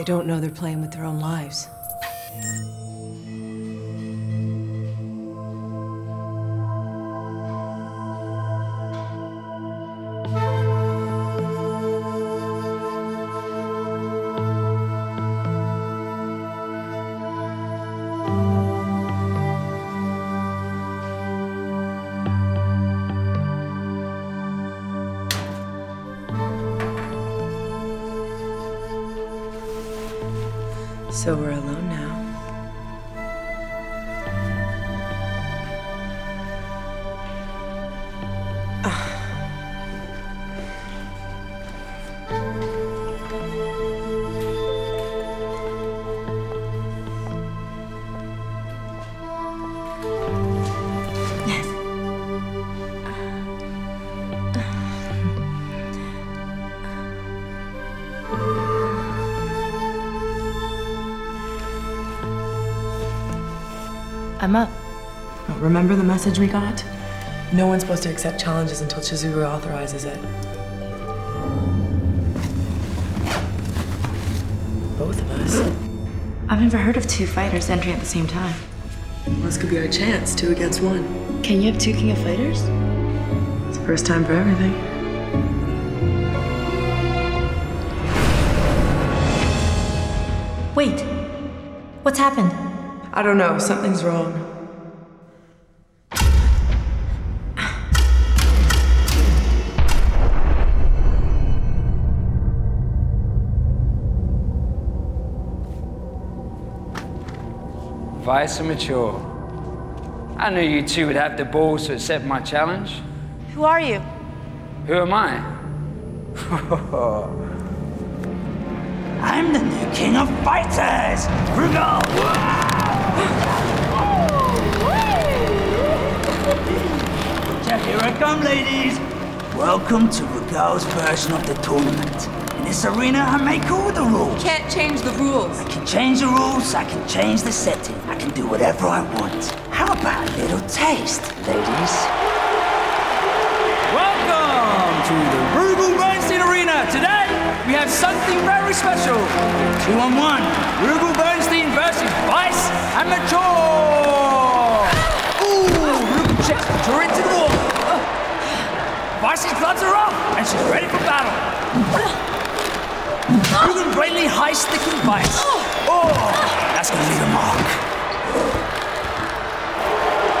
they don't know they're playing with their own lives. Remember the message we got? No one's supposed to accept challenges until Chizuru authorizes it. Both of us. I've never heard of two fighters entering at the same time. Well, this could be our chance, two against one. Can you have two King of Fighters? It's the first time for everything. Wait. What's happened? I don't know, something's wrong. Vice and mature. I knew you two would have the balls to accept my challenge. Who are you? Who am I? I'm the new king of fighters! Rugal! Yeah, here I come, ladies! Welcome to Rugal's version of the tournament. In this arena, I make all the rules. You Can't change the rules. I can change the rules, I can change the setting, I can do whatever I want. How about a little taste, ladies? Welcome to the Rugal Bernstein Arena. Today, we have something very special. Two on one. Rugal Bernstein versus Vice and Mature. Ooh, Rugal checks Mature into the wall. Vice's gloves are off, and she's ready for battle. Rugal blatantly high sticking Vice. Oh. oh, That's gonna leave a mark.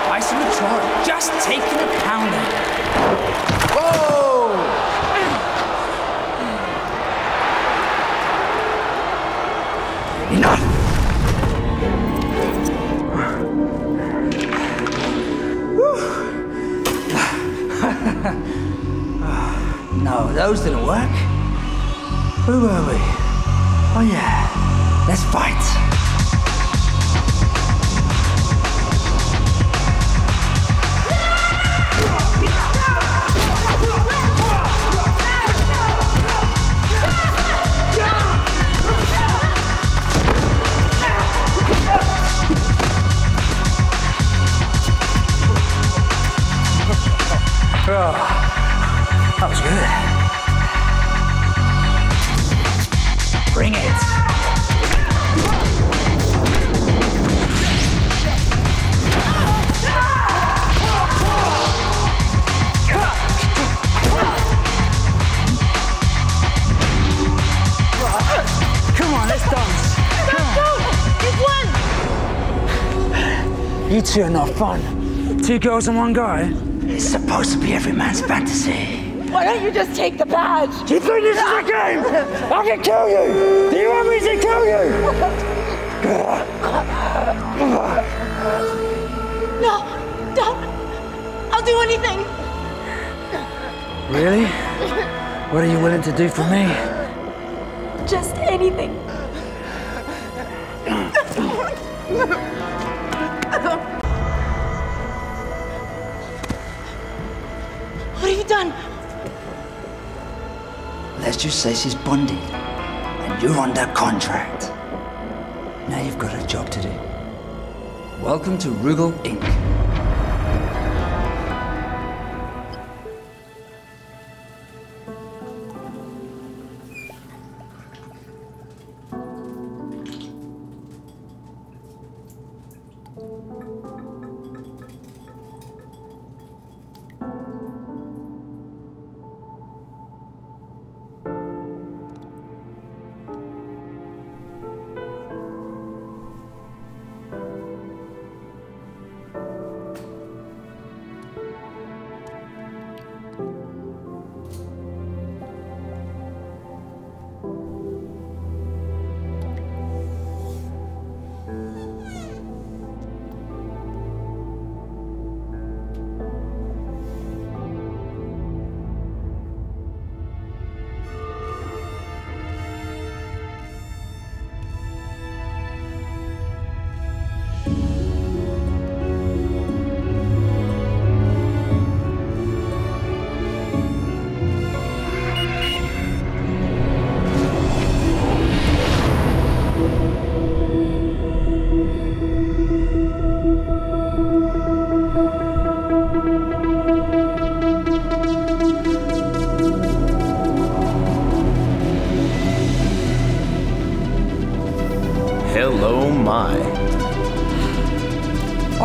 Vice and Mature just taking a pounding. Whoa! Oh. Enough! no, those didn't work. Who were we? Oh yeah, let's fight. Oh, that was good. You two are not fun. Two girls and one guy. It's supposed to be every man's fantasy. Why don't you just take the badge? Do you think this is a game? I can kill you! Do you want me to kill you? No, don't. I'll do anything. Really? What are you willing to do for me? Just anything. Let's just say she's bonded, and you're under contract. Now you've got a job to do. Welcome to Rugal Inc.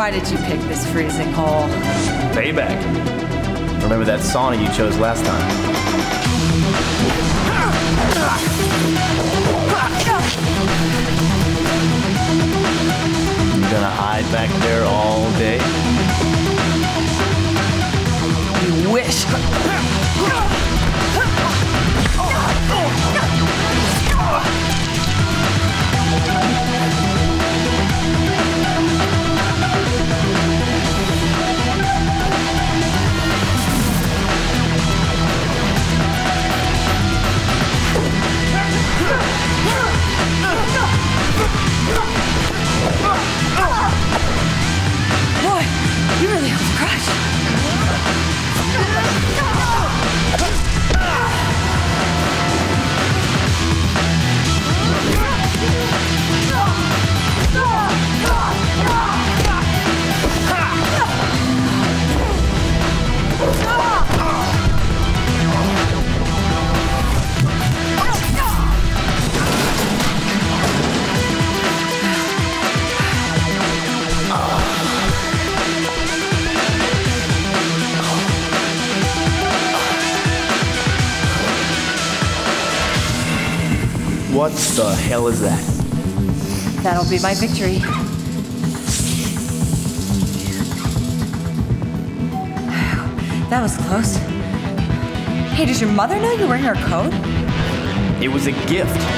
Why did you pick this freezing hole? Payback. Remember that sauna you chose last time? You gonna hide back there all day? You wish. What the hell is that? That'll be my victory. That was close. Hey, does your mother know you're wearing her coat? It was a gift.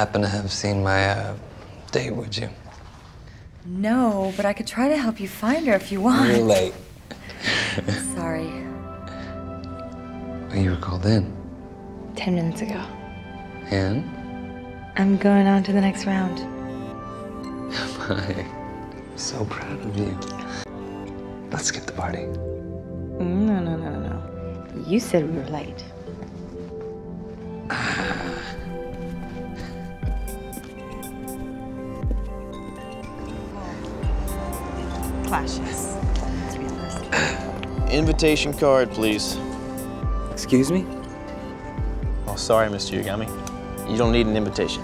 happen to have seen my uh, date, would you? No, but I could try to help you find her if you want. You're late. Sorry. Oh, you were called in. Ten minutes ago. And? I'm going on to the next round. I'm so proud of you. Let's skip the party. No, no, no, no, no. You said we were late. Clashes. To be honest. Invitation card, please. Excuse me? Oh, sorry, Mr. Yagami. You don't need an invitation.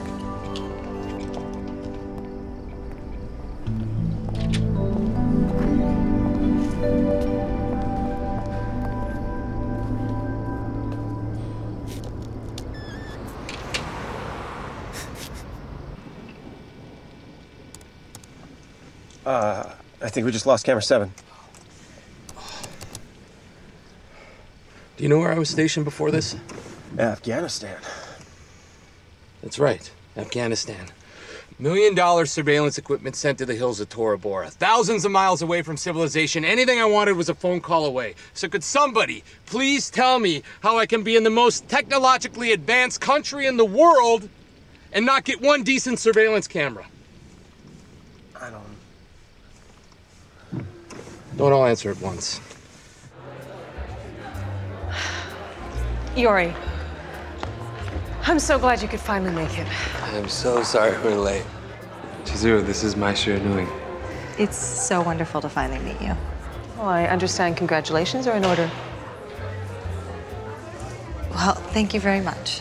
Think we just lost camera seven. Do you know where I was stationed before this? Afghanistan. That's right, Afghanistan. Million dollar surveillance equipment sent to the hills of Tora Bora. Thousands of miles away from civilization. Anything I wanted was a phone call away. So could somebody please tell me how I can be in the most technologically advanced country in the world and not get one decent surveillance camera? I don't. Don't all answer at once. Iori. I'm so glad you could finally make it. I'm so sorry we're late. Chizuru, this is Mai Shiranui. It's so wonderful to finally meet you. Well, I understand congratulations are in order. Well, thank you very much.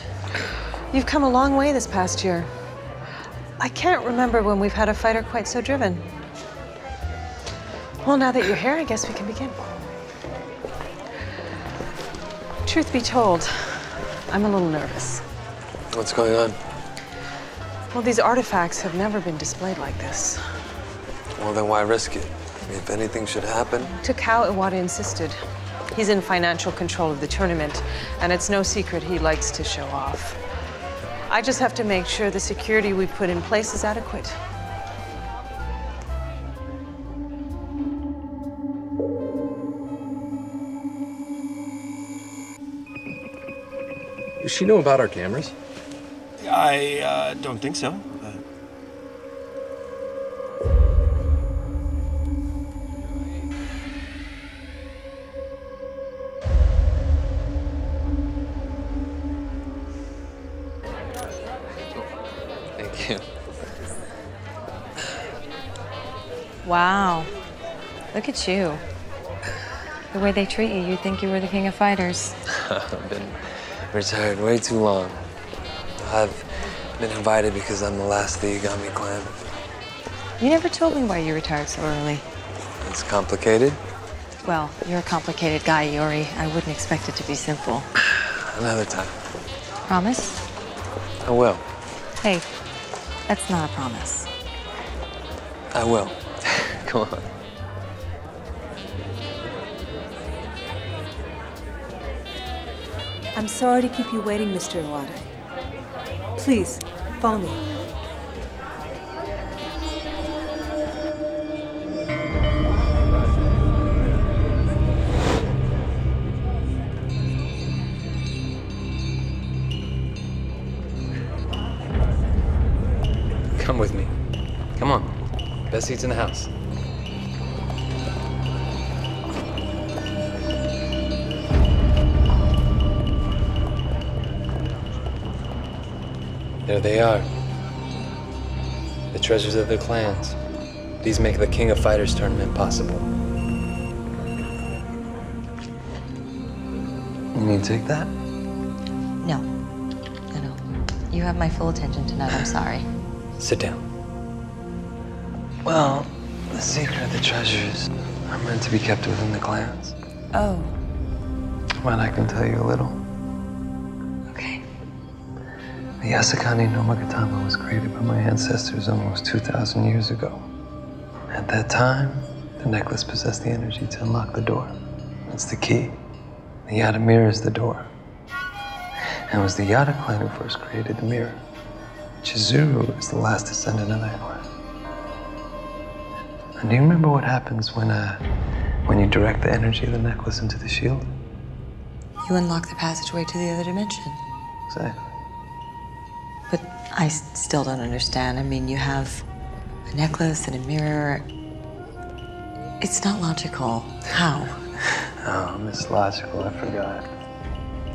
You've come a long way this past year. I can't remember when we've had a fighter quite so driven. Well, now that you're here, I guess we can begin. Truth be told, I'm a little nervous. What's going on? Well, these artifacts have never been displayed like this. Well, then why risk it? If anything should happen. Takao Iwata insisted. He's in financial control of the tournament, and it's no secret he likes to show off. I just have to make sure the security we put in place is adequate. Does she know about our cameras? I uh, don't think so. Uh, Thank you. Wow. Look at you. The way they treat you, you'd think you were the king of fighters. I've been retired way too long. I've been invited because I'm the last of the Yagami clan. You never told me why you retired so early. It's complicated. Well, you're a complicated guy, Iori. I wouldn't expect it to be simple. Another time. Promise? I will. Hey, that's not a promise. I will. Come on. I'm sorry to keep you waiting, Mr. Iwata. Please, follow me. Come with me. Come on. Best seats in the house. There they are. The treasures of the clans. These make the King of Fighters tournament possible. You need to take that? No. No, no. You have my full attention tonight. I'm sorry. Sit down. Well, the secret of the treasures are meant to be kept within the clans. Oh. Well, I can tell you a little. The Yasakani no Magatama was created by my ancestors almost 2,000 years ago. At that time, the necklace possessed the energy to unlock the door. It's the key. The Yata mirror is the door. And it was the Yata clan who first created the mirror. Chizuru is the last descendant of that clan. And do you remember what happens when, uh, when you direct the energy of the necklace into the shield? You unlock the passageway to the other dimension. Exactly. But I still don't understand. I mean, you have a necklace and a mirror. It's not logical. How? Oh, Miss Logical, I forgot.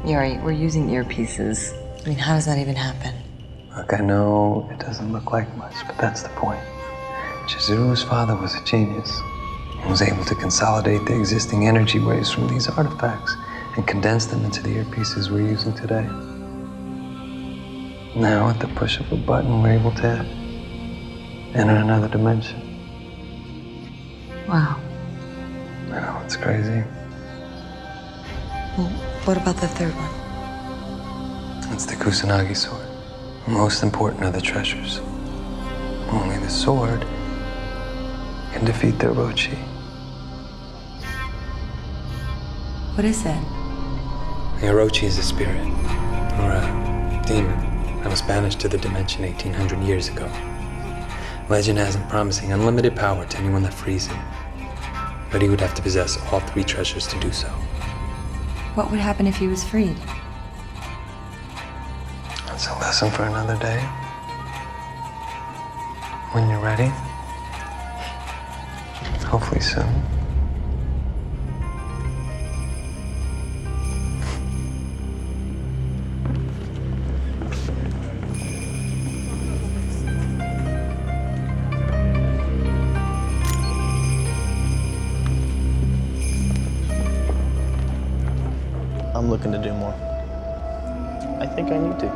Yuri, we're using earpieces. I mean, how does that even happen? Look, I know it doesn't look like much, but that's the point. Chizuru's father was a genius and was able to consolidate the existing energy waves from these artifacts and condense them into the earpieces we're using today. Now, at the push of a button, we're able to enter another dimension. Wow. I know, it's crazy. Well, what about the third one? It's the Kusanagi sword, the most important of the treasures. Only the sword can defeat the Orochi. What is it? The Orochi is a spirit, or a demon, that was banished to the dimension 1800 years ago. Legend has him promising unlimited power to anyone that frees him. But he would have to possess all three treasures to do so. What would happen if he was freed? That's a lesson for another day. When you're ready. Hopefully soon. looking to do more. I think I need to.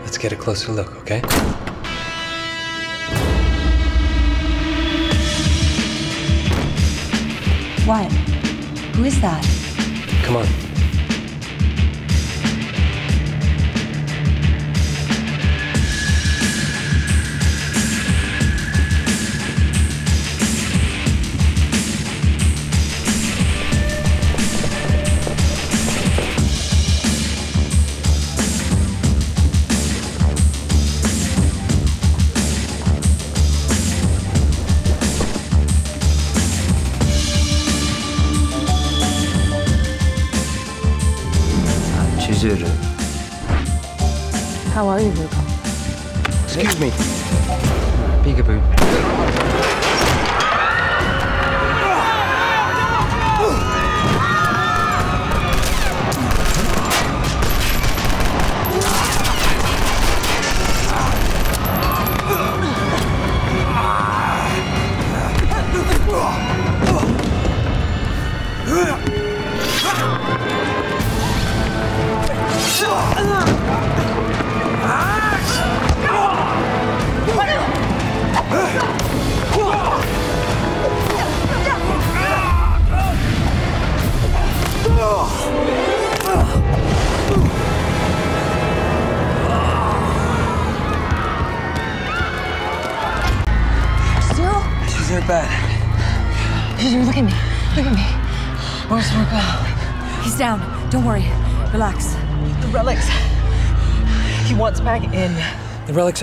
Let's get a closer look, okay? What? Who is that? Come on. The relics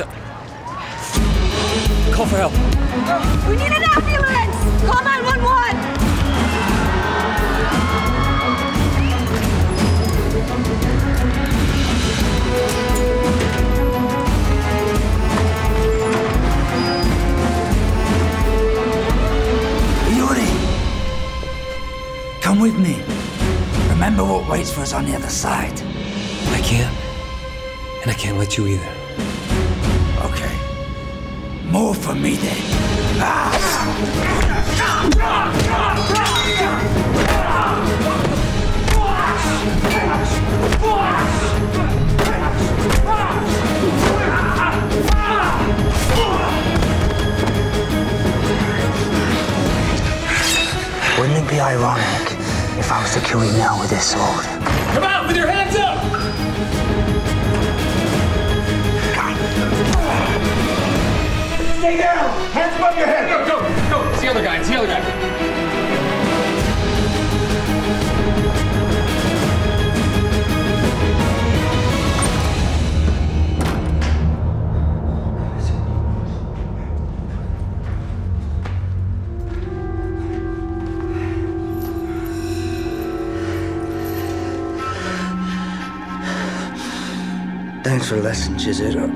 Thanks for the lesson, Chizuru.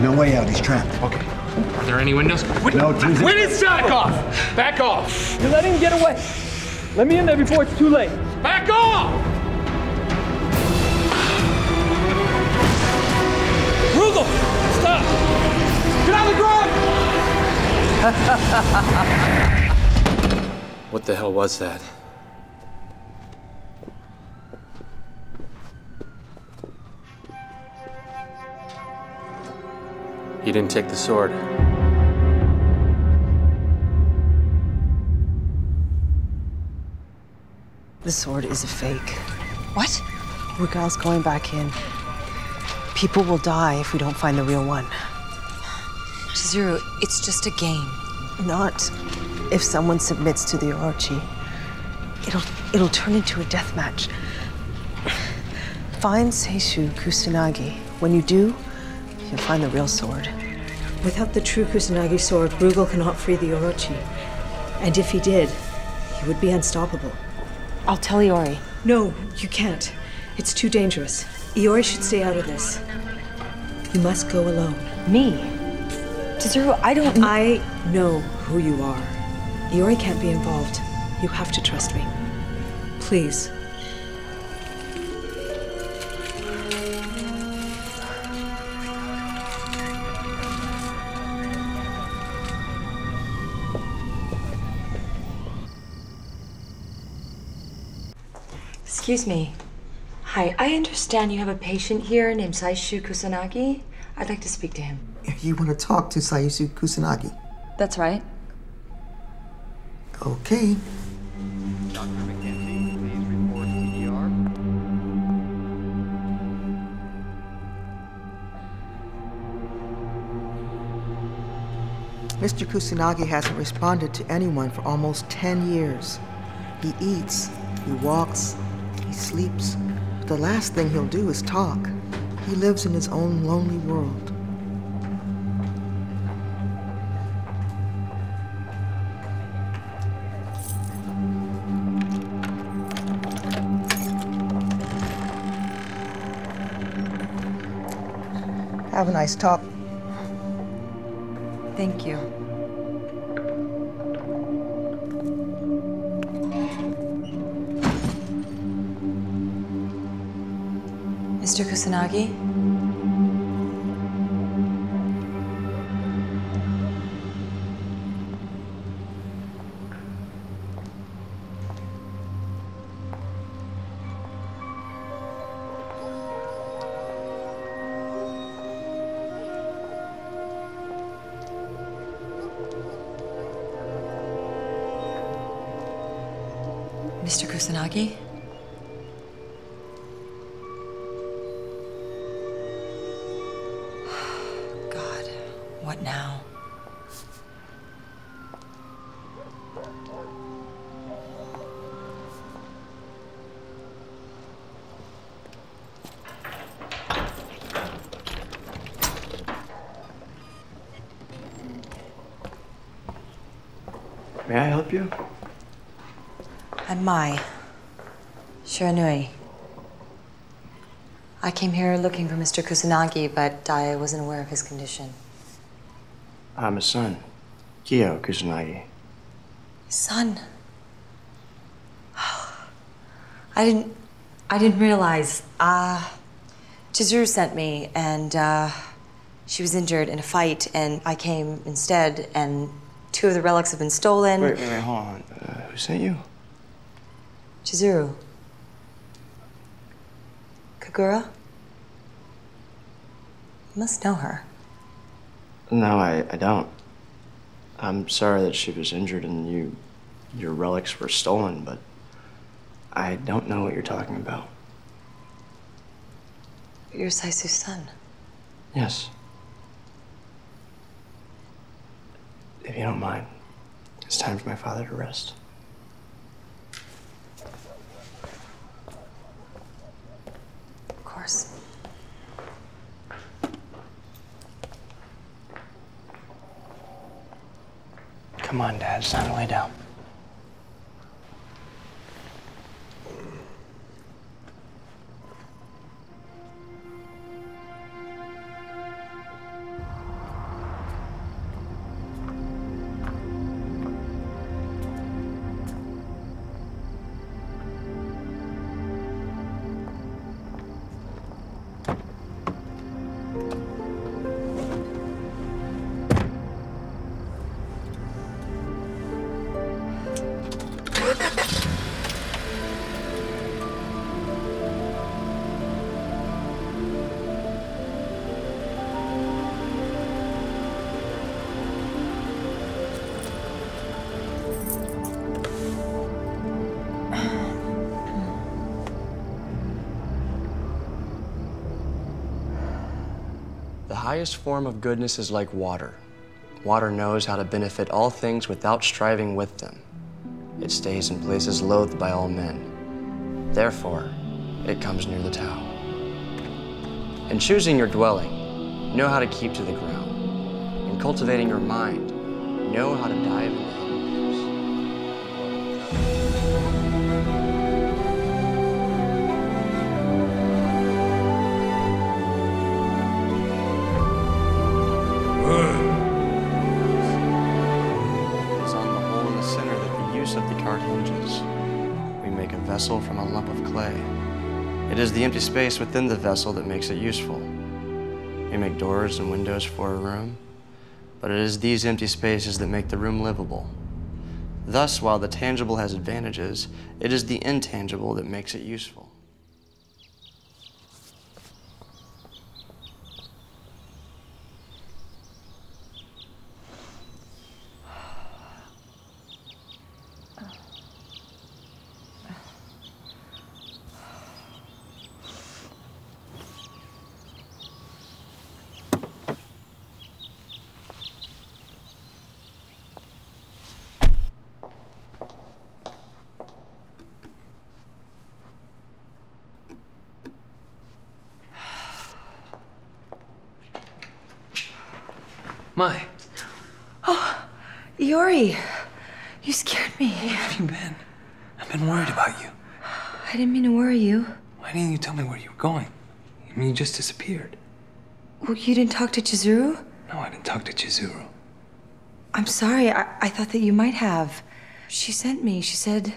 No way out, he's trapped. Okay. Are there any windows? Wait, No, Tuesday. Wait, it's back off! Back off! You're letting him get away. Let me in there before it's too late. Back off! Rugal! Stop! Get on the ground! What the hell was that? He didn't take the sword. The sword is a fake. What? Rugal's going back in. People will die if we don't find the real one. Chizuru, it's just a game. Not if someone submits to the Orochi. It'll it'll turn into a death match. Find Saishu Kusanagi. When you do, you'll find the real sword. Without the true Kusanagi sword, Rugal cannot free the Orochi. And if he did, he would be unstoppable. I'll tell Iori. No, you can't. It's too dangerous. Iori should stay out of this. You must go alone. Me? Chizuru, I don't. Know. I know who you are. Iori can't be involved. You have to trust me. Please. Excuse me. Hi, I understand you have a patient here named Saishu Kusanagi. I'd like to speak to him. You want to talk to Sayusu Kusanagi? That's right. Okay. Dr. McKenzie, please report EDR. Mr. Kusanagi hasn't responded to anyone for almost 10 years. He eats, he walks, he sleeps, but the last thing he'll do is talk. He lives in his own lonely world. Have a nice talk. Thank you. Mr. Kusanagi? Mr. Kusanagi, but I wasn't aware of his condition. I'm his son, Kyo Kusanagi. Son. I didn't. I didn't realize. Uh, Chizuru sent me, and uh, she was injured in a fight, and I came instead, and two of the relics have been stolen. Wait, wait, wait, hold on. Uh, who sent you? Chizuru. Kagura? You must know her. No, I, I don't. I'm sorry that she was injured and you, your relics were stolen, but I don't know what you're talking about. You're Saisu's son. Yes. If you don't mind, it's time for my father to rest. Of course. Come on, Dad. It's time to lay down. Highest form of goodness is like water. Water knows how to benefit all things without striving with them. It stays in places loathed by all men. Therefore, it comes near the Tao. In choosing your dwelling, know how to keep to the ground. In cultivating your mind, know how to dive lump of clay. It is the empty space within the vessel that makes it useful. We make doors and windows for a room, but it is these empty spaces that make the room livable. Thus, while the tangible has advantages, it is the intangible that makes it useful. Mai. Oh, Iori, you scared me. Where have you been? I've been worried about you. I didn't mean to worry you. Why didn't you tell me where you were going? I mean, you just disappeared. Well, you didn't talk to Chizuru? No, I didn't talk to Chizuru. I'm sorry. I, I thought that you might have. She sent me. She said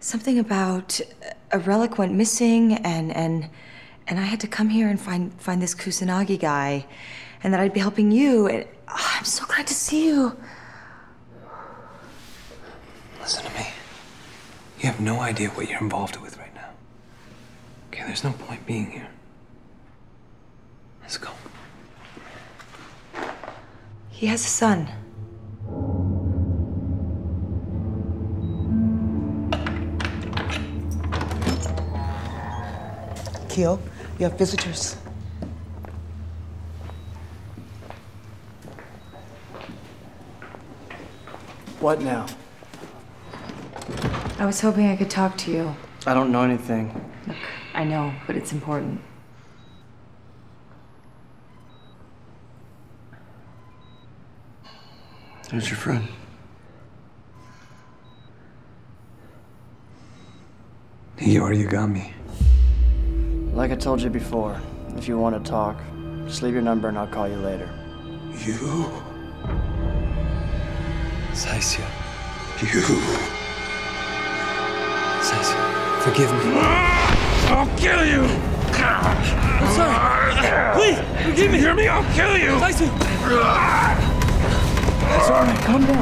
something about a relic went missing, and and and I had to come here and find find this Kusanagi guy, and that I'd be helping you. And ah, I'm so glad to see you. Listen to me. You have no idea what you're involved with right now. Okay, there's no point being here. Let's go. He has a son. Kyo, you have visitors. What now? I was hoping I could talk to you. I don't know anything. Look, I know, but it's important. Who's your friend? Iori Yagami. Like I told you before, if you want to talk, just leave your number and I'll call you later. You? Saisya. You. Saisya, forgive me. I'll kill you! I'm sorry. Please, forgive me. Hear me? I'll kill you. Tyson. It's all right. Calm down.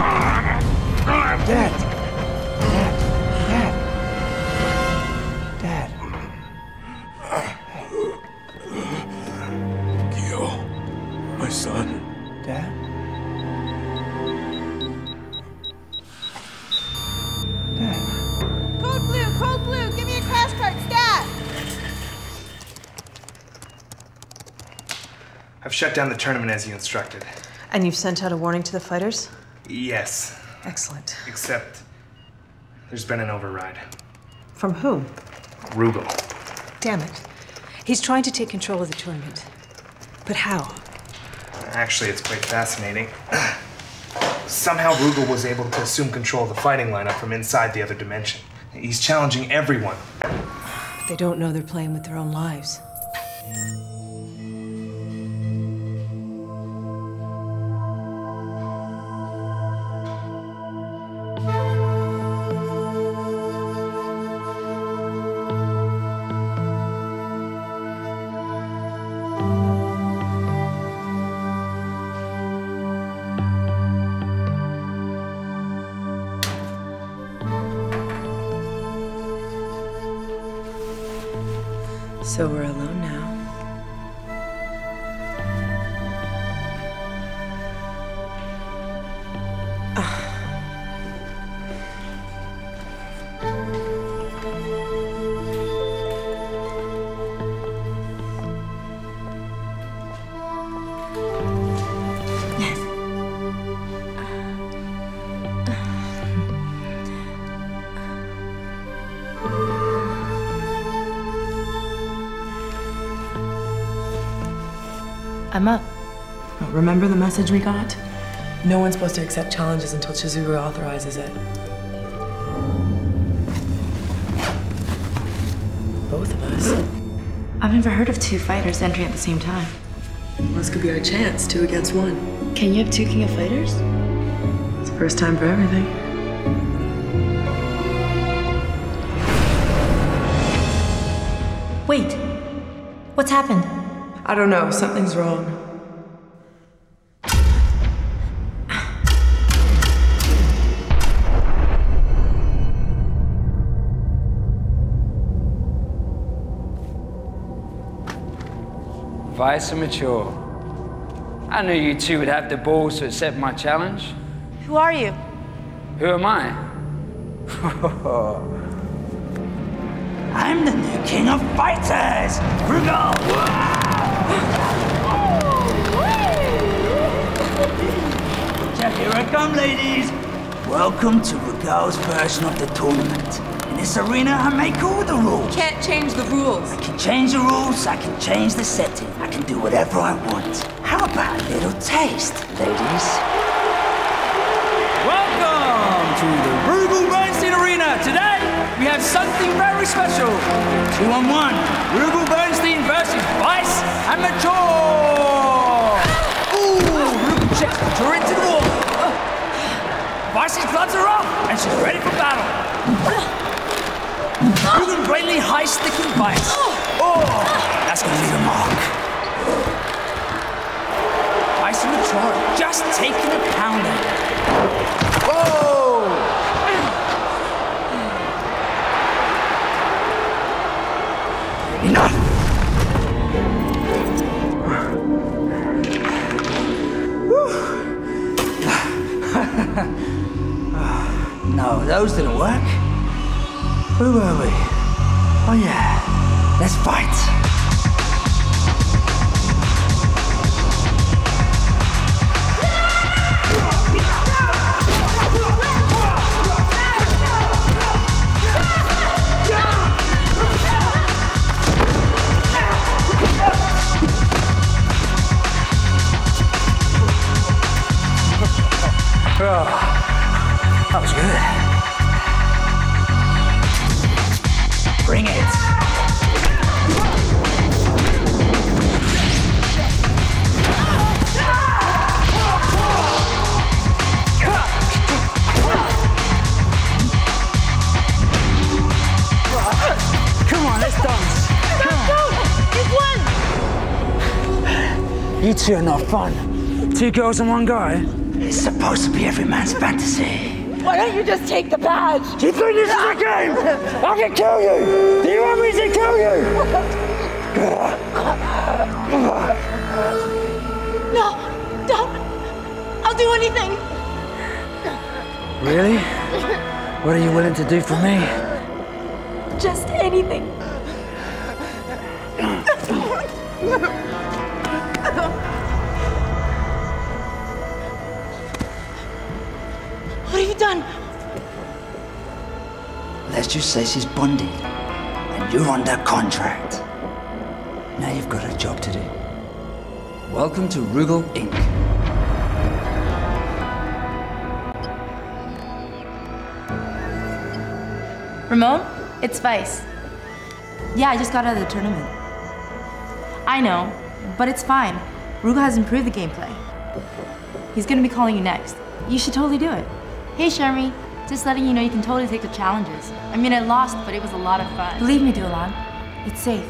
Dad. Dad. Dad. Kyo, my son. Dad. Dad? Code blue, code blue, give me a crash cart, stat! I've shut down the tournament as you instructed. And you've sent out a warning to the fighters? Yes. Excellent. Except there's been an override. From whom? Rugal. Damn it. He's trying to take control of the tournament. But how? Actually, it's quite fascinating. Somehow Rugal was able to assume control of the fighting lineup from inside the other dimension. He's challenging everyone. They don't know they're playing with their own lives. I'm up. Remember the message we got? No one's supposed to accept challenges until Chizuru authorizes it. Both of us. I've never heard of two fighters entering at the same time. Well, this could be our chance, two against one. Can you have two King of Fighters? It's the first time for everything. Wait. What's happened? I don't know. Something's wrong. Vice and Mature. I knew you two would have the balls to accept my challenge. Who are you? Who am I? I'm the new king of fighters! Rugal! Yeah, here I come, ladies! Welcome to Rugal's version of the tournament. In this arena, I make all the rules. You Can't change the rules. I can change the rules, I can change the setting, I can do whatever I want. How about a little taste, ladies? Welcome to the Rugal Bernstein Arena. Today, we have something very special. Two on one. Rugal Bernstein versus Vice and Mature. Ooh, Rugal checks Mature into the wall. Uh, Vice's gloves are off, and she's ready for battle. Rugal blatantly high sticking Vice. Oh, that's gonna leave a mark. Vice and Mature just taking a pounding. Whoa! no, those didn't work. Who were we? Oh yeah, let's fight. That good. Bring it. Come on, let's dance. You two are not fun. Two girls and one guy. It's supposed to be every man's fantasy. Why don't you just take the badge? You think this is a game? I can kill you! Do you want me to kill you? No, don't. I'll do anything. Really? What are you willing to do for me? Just anything. have you done? Let's just say she's bonded, and you're under contract. Now you've got a job to do. Welcome to Rugal Inc. Ramon? It's Vice. Yeah, I just got out of the tournament. I know, but it's fine. Rugal has improved the gameplay. He's gonna be calling you next. You should totally do it. Hey, Shermie. Just letting you know you can totally take the challenges. I mean, I lost, but it was a lot of fun. Believe me, Dulan. It's safe.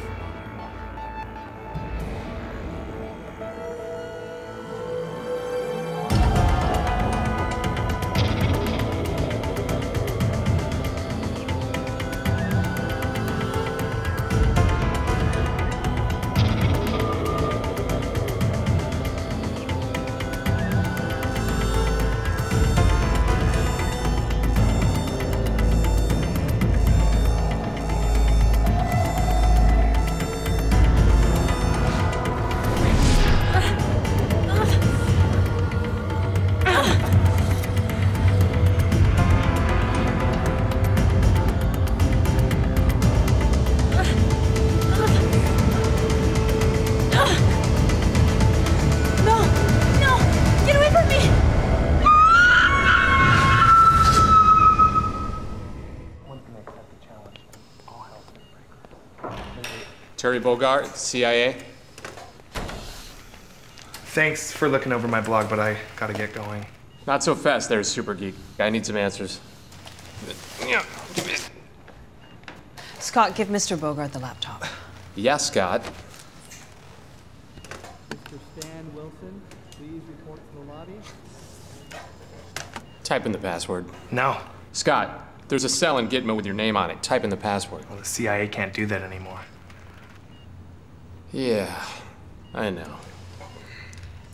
Terry Bogard, CIA. Thanks for looking over my blog, but I gotta get going. Not so fast there, Super Geek. I need some answers. Yeah. Scott, give Mr. Bogard the laptop. Yes, Scott. Mr. Stan Wilson, please report to the lobby. Type in the password. No. Scott, there's a cell in Gitmo with your name on it. Type in the password. Well, the CIA can't do that anymore. Yeah, I know.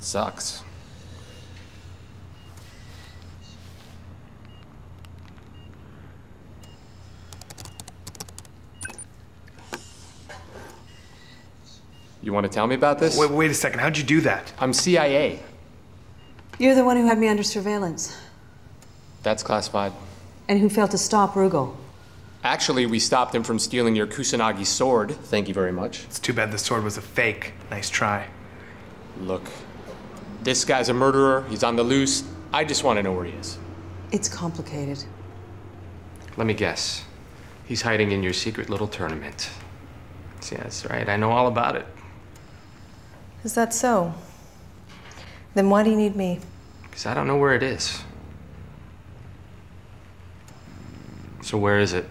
Sucks. You want to tell me about this? Wait, wait a second. How'd you do that? I'm CIA. You're the one who had me under surveillance That's classified. and who failed to stop Rugal. Actually, we stopped him from stealing your Kusanagi sword. Thank you very much. It's too bad the sword was a fake. Nice try. Look, this guy's a murderer. He's on the loose. I just want to know where he is. It's complicated. Let me guess. He's hiding in your secret little tournament. Yeah, that's right. I know all about it. Is that so? Then why do you need me? Because I don't know where it is. So where is it?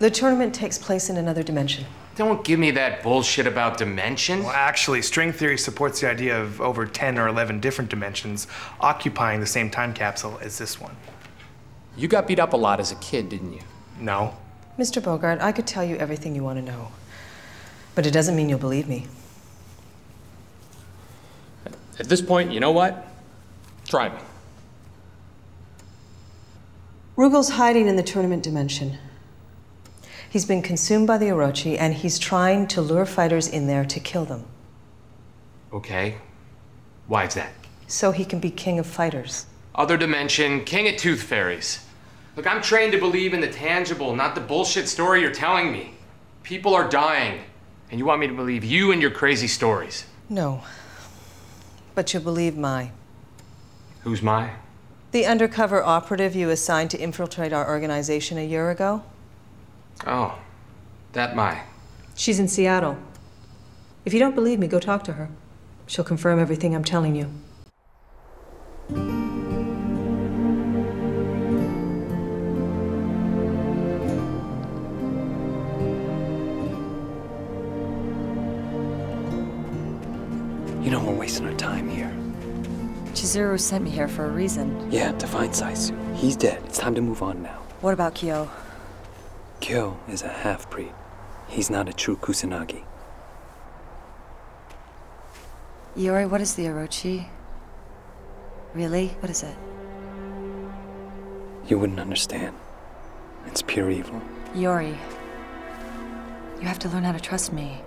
The tournament takes place in another dimension. Don't give me that bullshit about dimension. Well, actually, string theory supports the idea of over 10 or 11 different dimensions occupying the same time capsule as this one. You got beat up a lot as a kid, didn't you? No. Mr. Bogard, I could tell you everything you want to know. But it doesn't mean you'll believe me. At this point, you know what? Try me. Rugal's hiding in the tournament dimension. He's been consumed by the Orochi, and he's trying to lure fighters in there to kill them. Okay. Why is that? So he can be king of fighters. Other dimension, king of tooth fairies. Look, I'm trained to believe in the tangible, not the bullshit story you're telling me. People are dying, and you want me to believe you and your crazy stories. No. But you'll believe Mai. Who's Mai? The undercover operative you assigned to infiltrate our organization a year ago? Oh, that Mai. She's in Seattle. If you don't believe me, go talk to her. She'll confirm everything I'm telling you. You know we're wasting our time here. Chizuru sent me here for a reason. Yeah, to find Saishu. He's dead. It's time to move on now. What about Kyo? Kyo is a half-breed. He's not a true Kusanagi. Iori, what is the Orochi? Really? What is it? You wouldn't understand. It's pure evil. Iori, you have to learn how to trust me.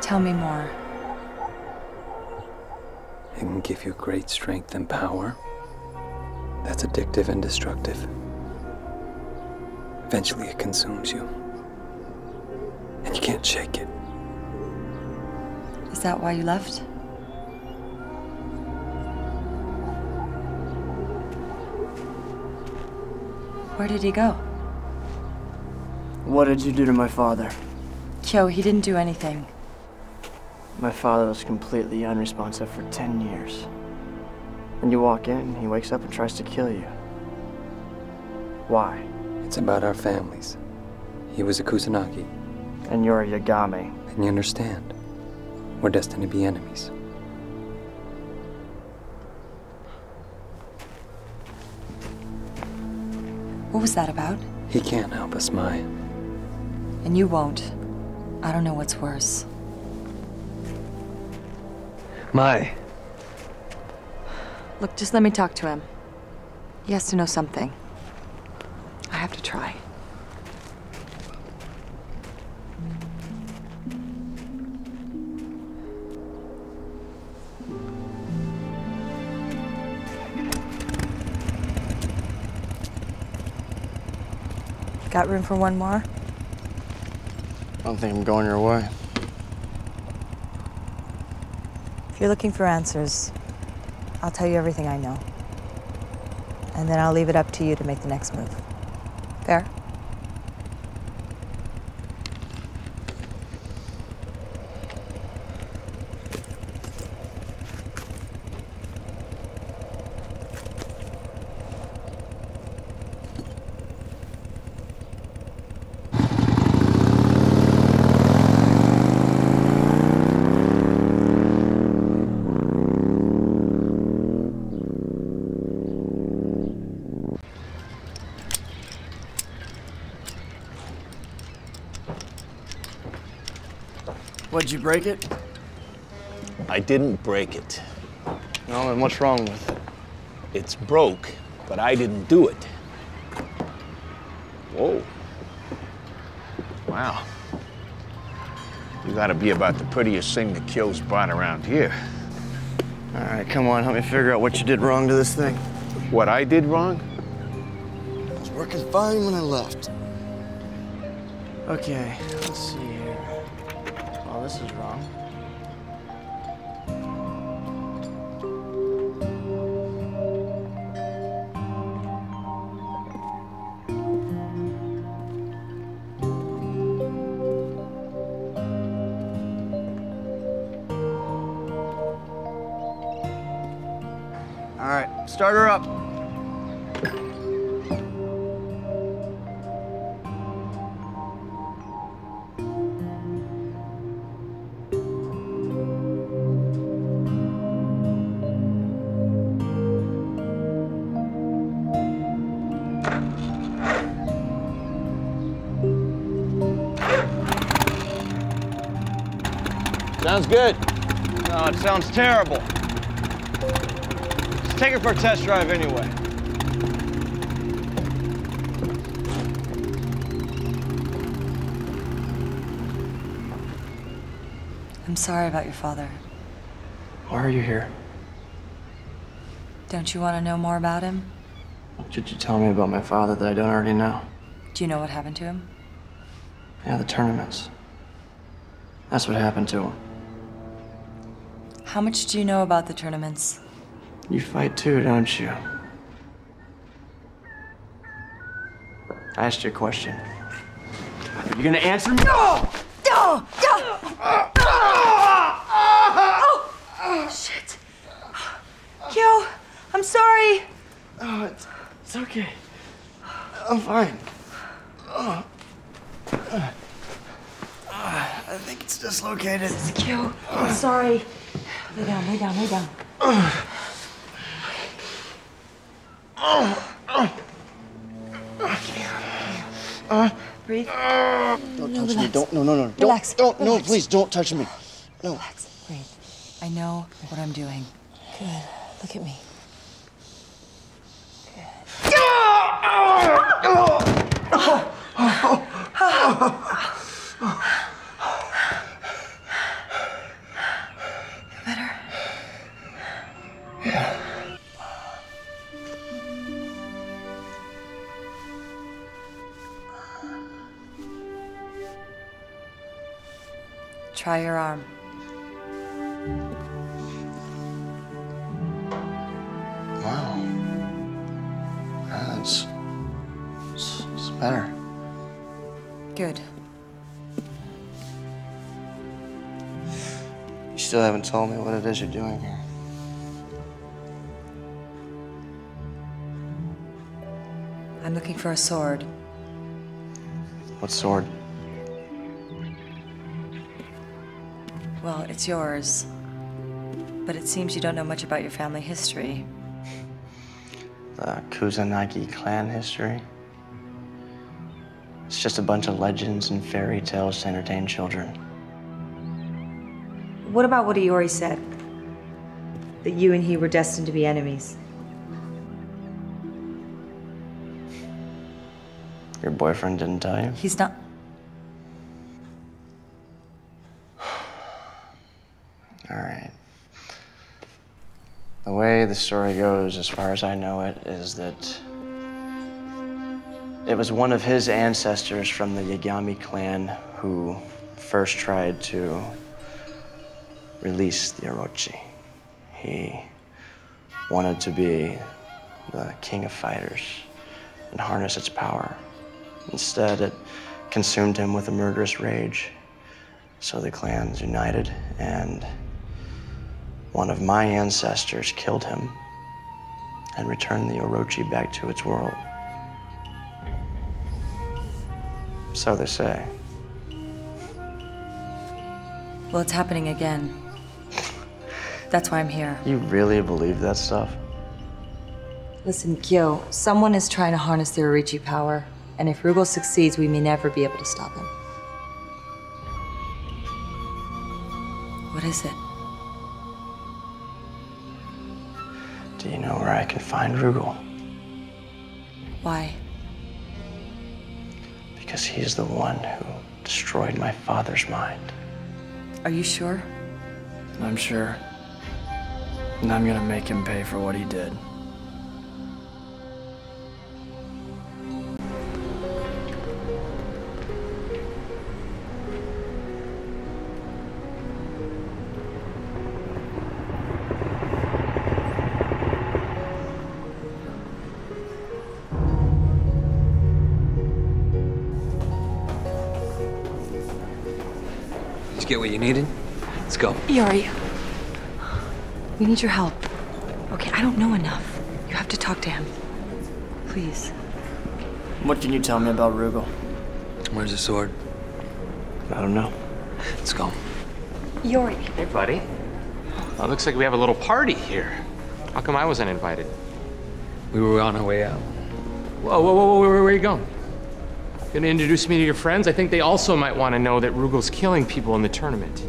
Tell me more. It can give you great strength and power. That's addictive and destructive. Eventually it consumes you. And you can't shake it. Is that why you left? Where did he go? What did you do to my father? Kyo, he didn't do anything. My father was completely unresponsive for 10 years. And you walk in, he wakes up and tries to kill you. Why? It's about our families. He was a Kusanagi. And you're a Yagami. And you understand. We're destined to be enemies. What was that about? He can't help us, Mai. And you won't. I don't know what's worse. Mai. Look, just let me talk to him. He has to know something. I have to try. Got room for one more? I don't think I'm going your way. If you're looking for answers, I'll tell you everything I know. And then I'll leave it up to you to make the next move. Fair? Break it? I didn't break it. Well, then what's wrong with it? It's broke, but I didn't do it. Whoa. Wow. You gotta be about the prettiest thing that kills Bart around here. All right, come on, help me figure out what you did wrong to this thing. What I did wrong? It was working fine when I left. Okay, let's see Sounds good. No, it sounds terrible. Let's take it for a test drive anyway. I'm sorry about your father. Why are you here? Don't you want to know more about him? What did you tell me about my father that I don't already know? Do you know what happened to him? Yeah, the tournaments. That's what happened to him. How much do you know about the tournaments? You fight too, don't you? I asked you a question. Are you gonna answer me? No! No! No! Oh, shit. Yo, I'm sorry. Oh, it's, it's okay. I'm fine. Oh. Uh, I think it's dislocated. This is cute. I'm sorry. Lay down, lay down, lay down. Breathe. Don't touch me. Don't. No, no, no. Don't. Relax. Don't. No, please don't touch me. No. Relax. Breathe. I know what I'm doing. Good. Look at me. Try your arm. Wow. That's. It's, it's better. Good. You still haven't told me what it is you're doing here. I'm looking for a sword. What sword? Well, it's yours. But it seems you don't know much about your family history. The Kusanagi clan history. It's just a bunch of legends and fairy tales to entertain children. What about what Iori said? That you and he were destined to be enemies. Your boyfriend didn't tell you? He's not. The way the story goes, as far as I know it, is that it was one of his ancestors from the Yagami clan who first tried to release the Orochi. He wanted to be the king of fighters and harness its power. Instead, it consumed him with a murderous rage. So the clans united, and one of my ancestors killed him and returned the Orochi back to its world. So they say. Well, it's happening again. That's why I'm here. You really believe that stuff? Listen, Kyo, someone is trying to harness the Orochi power, and if Rugal succeeds, we may never be able to stop him. What is it? Do you know where I can find Rugal? Why? Because he's the one who destroyed my father's mind. Are you sure? I'm sure. And I'm gonna make him pay for what he did. Let's go. Iori, we need your help. Okay, I don't know enough. You have to talk to him. Please. What can you tell me about Rugal? Where's the sword? I don't know. Let's go. Iori. Hey, buddy. Well, looks like we have a little party here. How come I wasn't invited? We were on our way out. Whoa, whoa, whoa, whoa, where, where are you going? Gonna introduce me to your friends? I think they also might want to know that Rugal's killing people in the tournament.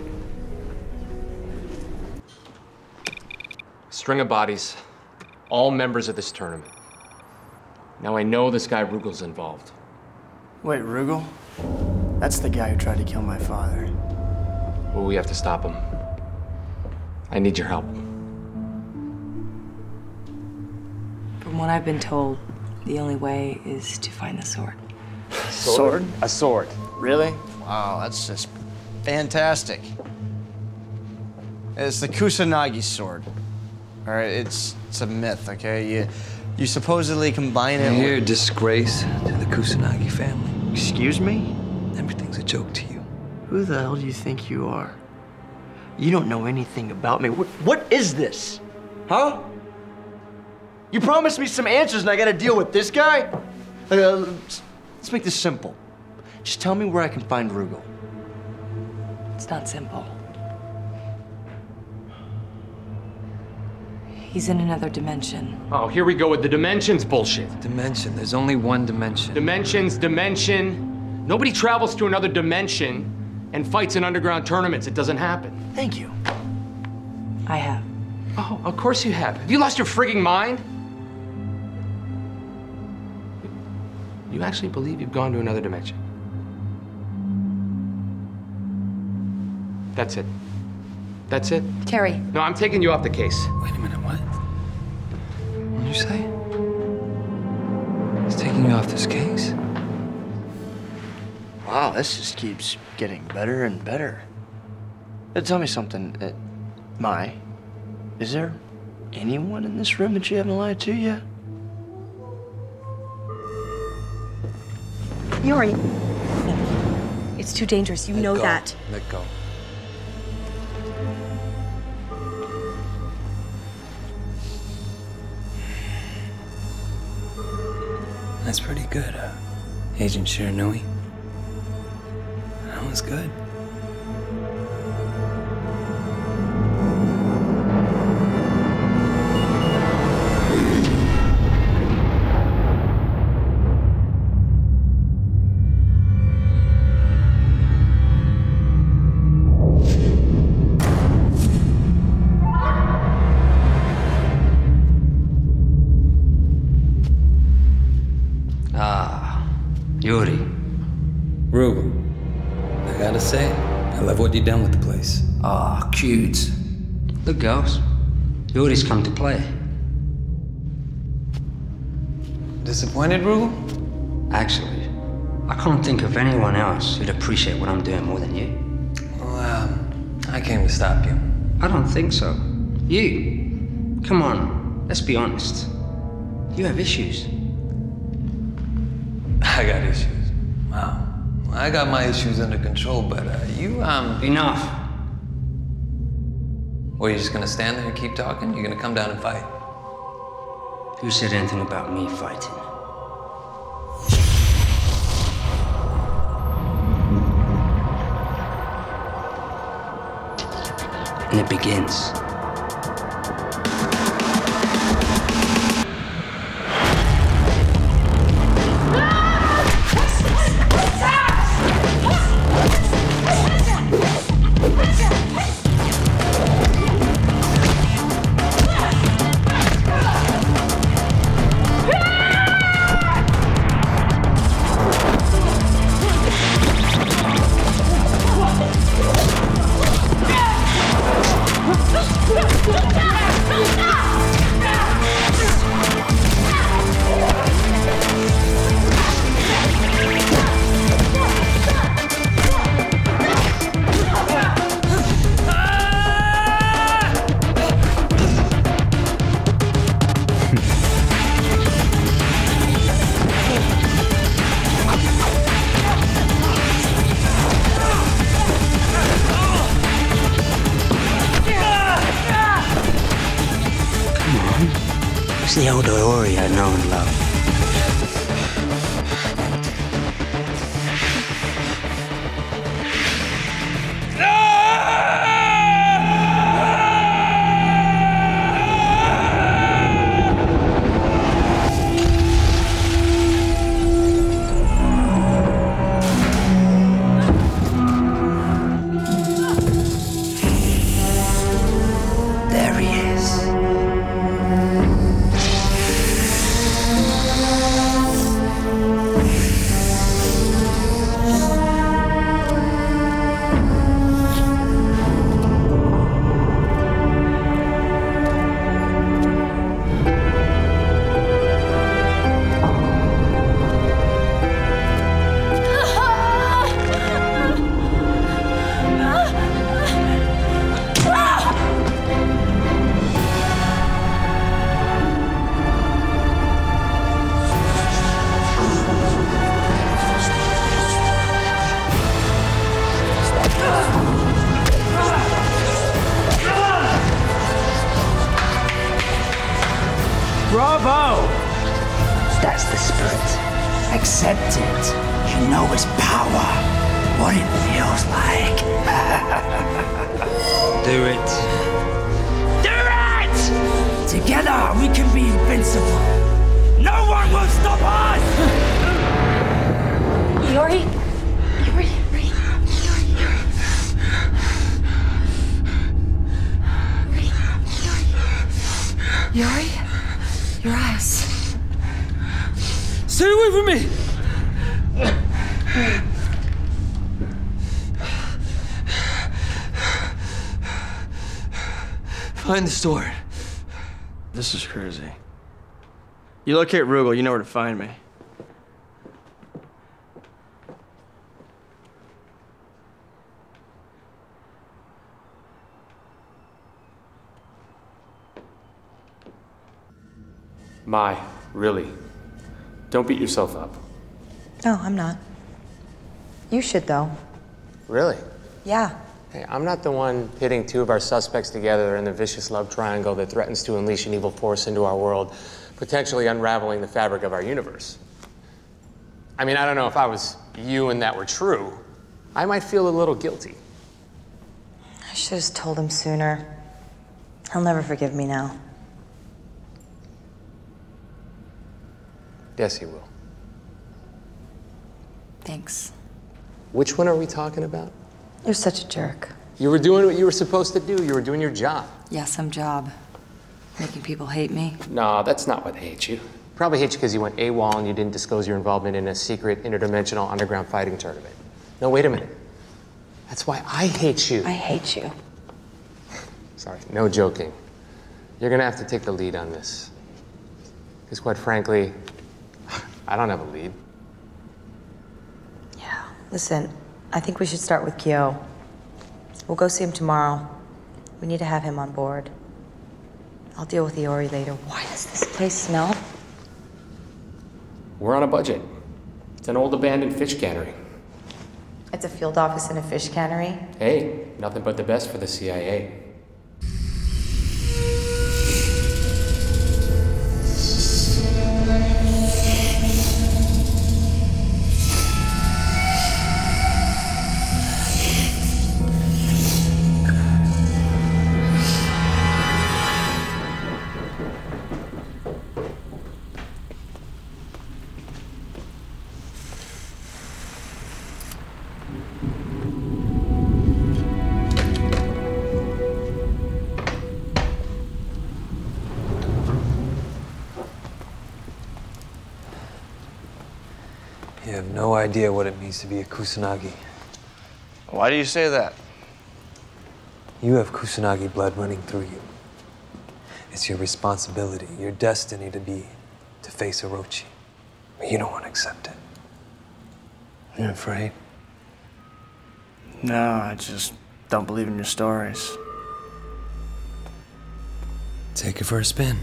String of bodies, all members of this tournament. Now I know this guy Rugal's involved. Wait, Rugal? That's the guy who tried to kill my father. Well, we have to stop him. I need your help. From what I've been told, the only way is to find the sword. Sword? A sword. Really? Wow, that's just fantastic. It's the Kusanagi sword. All right, it's it's a myth, okay? You you supposedly combine it And you're a disgrace to the Kusanagi family. Excuse me? Everything's a joke to you. Who the hell do you think you are? You don't know anything about me. What, what is this? Huh? You promised me some answers and I gotta deal with this guy? Uh, let's, let's make this simple. Just tell me where I can find Rugal. It's not simple. He's in another dimension. Oh, here we go with the dimensions bullshit. Dimension. There's only one dimension. Dimensions, dimension. Nobody travels to another dimension and fights in underground tournaments. It doesn't happen. Thank you. I have. Oh, of course you have. Have you lost your frigging mind? You actually believe you've gone to another dimension? That's it. That's it? Terry. No, I'm taking you off the case. Wait a minute, what? What did you say? He's taking you off this case? Wow, this just keeps getting better and better. Uh, tell me something, uh, Mai. Is there anyone in this room that you haven't lied to yet? Iori. It's too dangerous. You know go. that. Let go. That's pretty good, uh, Agent Shiranui. That was good. Cute. Look, girls. Iori's come to play. Disappointed, Rugal? Actually, I can't think of anyone else who'd appreciate what I'm doing more than you. Well, um, I came to stop you. I don't think so. You. Come on, let's be honest. You have issues. I got issues. Wow. I got my issues under control, but uh, you, um. Enough. What, you're just gonna stand there and keep talking? You're gonna come down and fight? Who said anything about me fighting? And it begins. It's the old Find the store. This is crazy. You locate Rugal, you know where to find me. Mai, really. Don't beat yourself up. No, I'm not. You should, though. Really? Yeah. Hey, I'm not the one pitting two of our suspects together in the vicious love triangle that threatens to unleash an evil force into our world, potentially unraveling the fabric of our universe. I mean, I don't know if I was you and that were true. I might feel a little guilty. I should have told him sooner. He'll never forgive me now. Yes, he will. Thanks. Which one are we talking about? You're such a jerk. You were doing what you were supposed to do. You were doing your job. Yeah, some job. Making people hate me. No, that's not what they hate you. Probably hate you because you went AWOL and you didn't disclose your involvement in a secret interdimensional underground fighting tournament. No, wait a minute. That's why I hate you. I hate you. Sorry, no joking. You're gonna have to take the lead on this. Because quite frankly, I don't have a lead. Yeah, listen, I think we should start with Kyo. We'll go see him tomorrow. We need to have him on board. I'll deal with Iori later. Why does this place smell? We're on a budget. It's an old abandoned fish cannery. It's a field office in a fish cannery. Hey, nothing but the best for the CIA. Idea what it means to be a Kusanagi. Why do you say that? You have Kusanagi blood running through you. It's your responsibility, your destiny to be, to face Orochi. But you don't want to accept it. You're afraid? No, I just don't believe in your stories. Take it for a spin.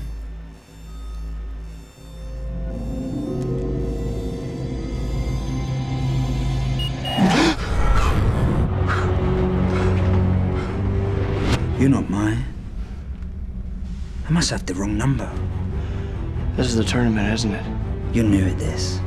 Must have the wrong number. This is the tournament, isn't it? You're new at this.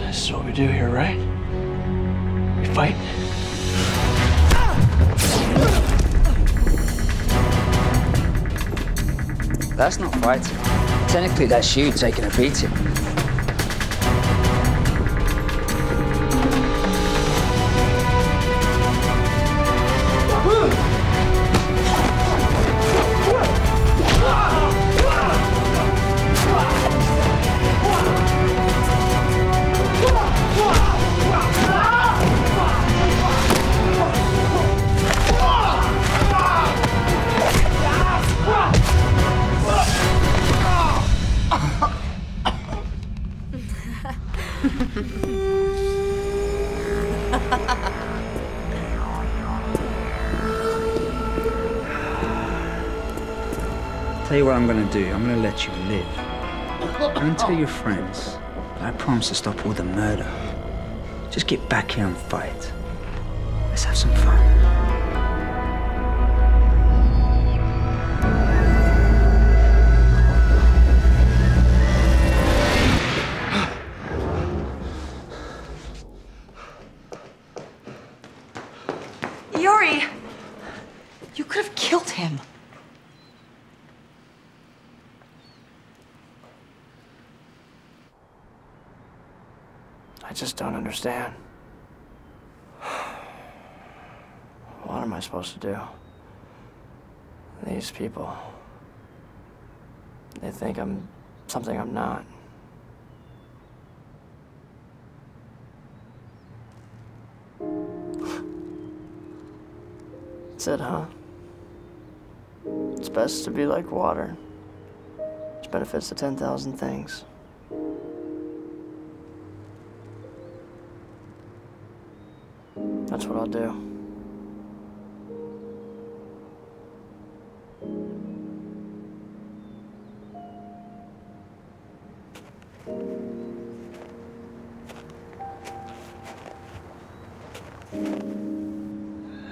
This is what we do here, right? We fight. That's not fighting. Technically, that's you taking a beating. Friends, but I promise to stop all the murder. Just get back here and fight. Understand. What am I supposed to do? These people. They think I'm something I'm not. That's it, huh? It's best to be like water, which benefits the 10,000 things. That's what I'll do.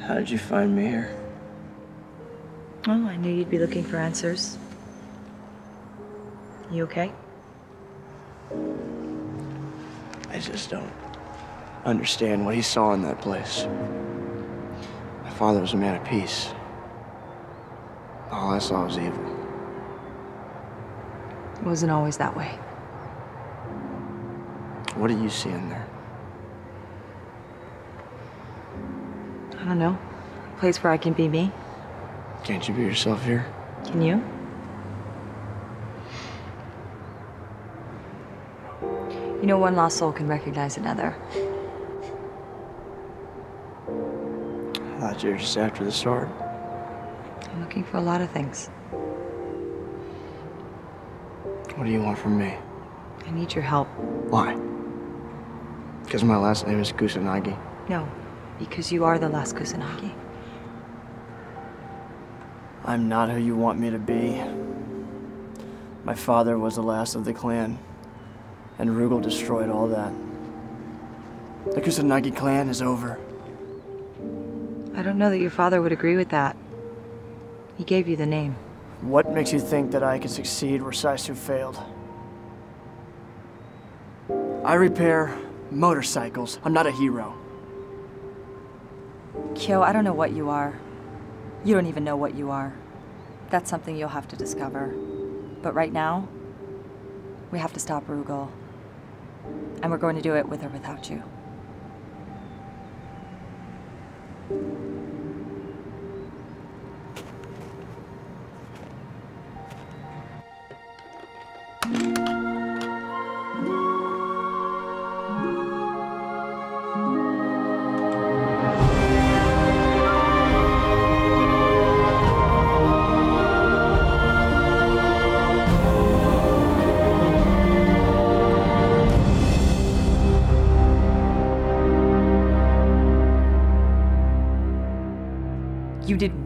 How did you find me here? Oh, I knew you'd be looking for answers. You okay? I just don't understand what he saw in that place. My father was a man of peace. All I saw was evil. It wasn't always that way. What do you see in there? I don't know. A place where I can be me. Can't you be yourself here? Can you? You know, one lost soul can recognize another. You were just after the start. I'm looking for a lot of things. What do you want from me? I need your help. Why? Because my last name is Kusanagi. No, because you are the last Kusanagi. I'm not who you want me to be. My father was the last of the clan, and Rugal destroyed all that. The Kusanagi clan is over. I don't know that your father would agree with that. He gave you the name. What makes you think that I can succeed where Saishu failed? I repair motorcycles. I'm not a hero. Kyo, I don't know what you are. You don't even know what you are. That's something you'll have to discover. But right now, we have to stop Rugal. And we're going to do it with or without you.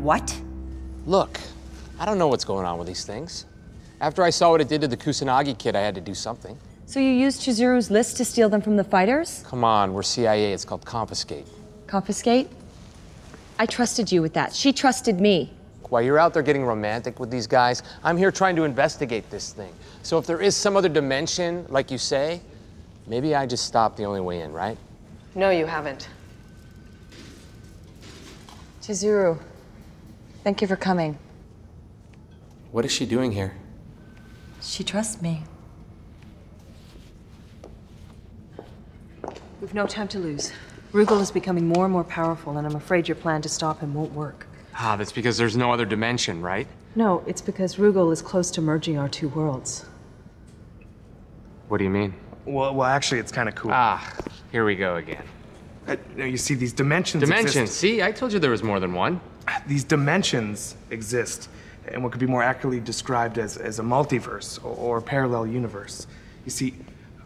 What? Look, I don't know what's going on with these things. After I saw what it did to the Kusanagi kid, I had to do something. So you used Chizuru's list to steal them from the fighters? Come on, we're CIA. It's called confiscate. Confiscate? I trusted you with that. She trusted me. While you're out there getting romantic with these guys, I'm here trying to investigate this thing. So if there is some other dimension, like you say, maybe I just stopped the only way in, right? No, you haven't. Chizuru, thank you for coming. What is she doing here? She trusts me. We've no time to lose. Rugal is becoming more and more powerful, and I'm afraid your plan to stop him won't work. Ah, that's because there's no other dimension, right? No, it's because Rugal is close to merging our two worlds. What do you mean? Well, well, actually, it's kind of cool. Ah, here we go again. Uh, you, see, these dimensions. Dimensions. exist- See, I told you there was more than one. These dimensions exist and what could be more accurately described as, as a multiverse or, or parallel universe. You see,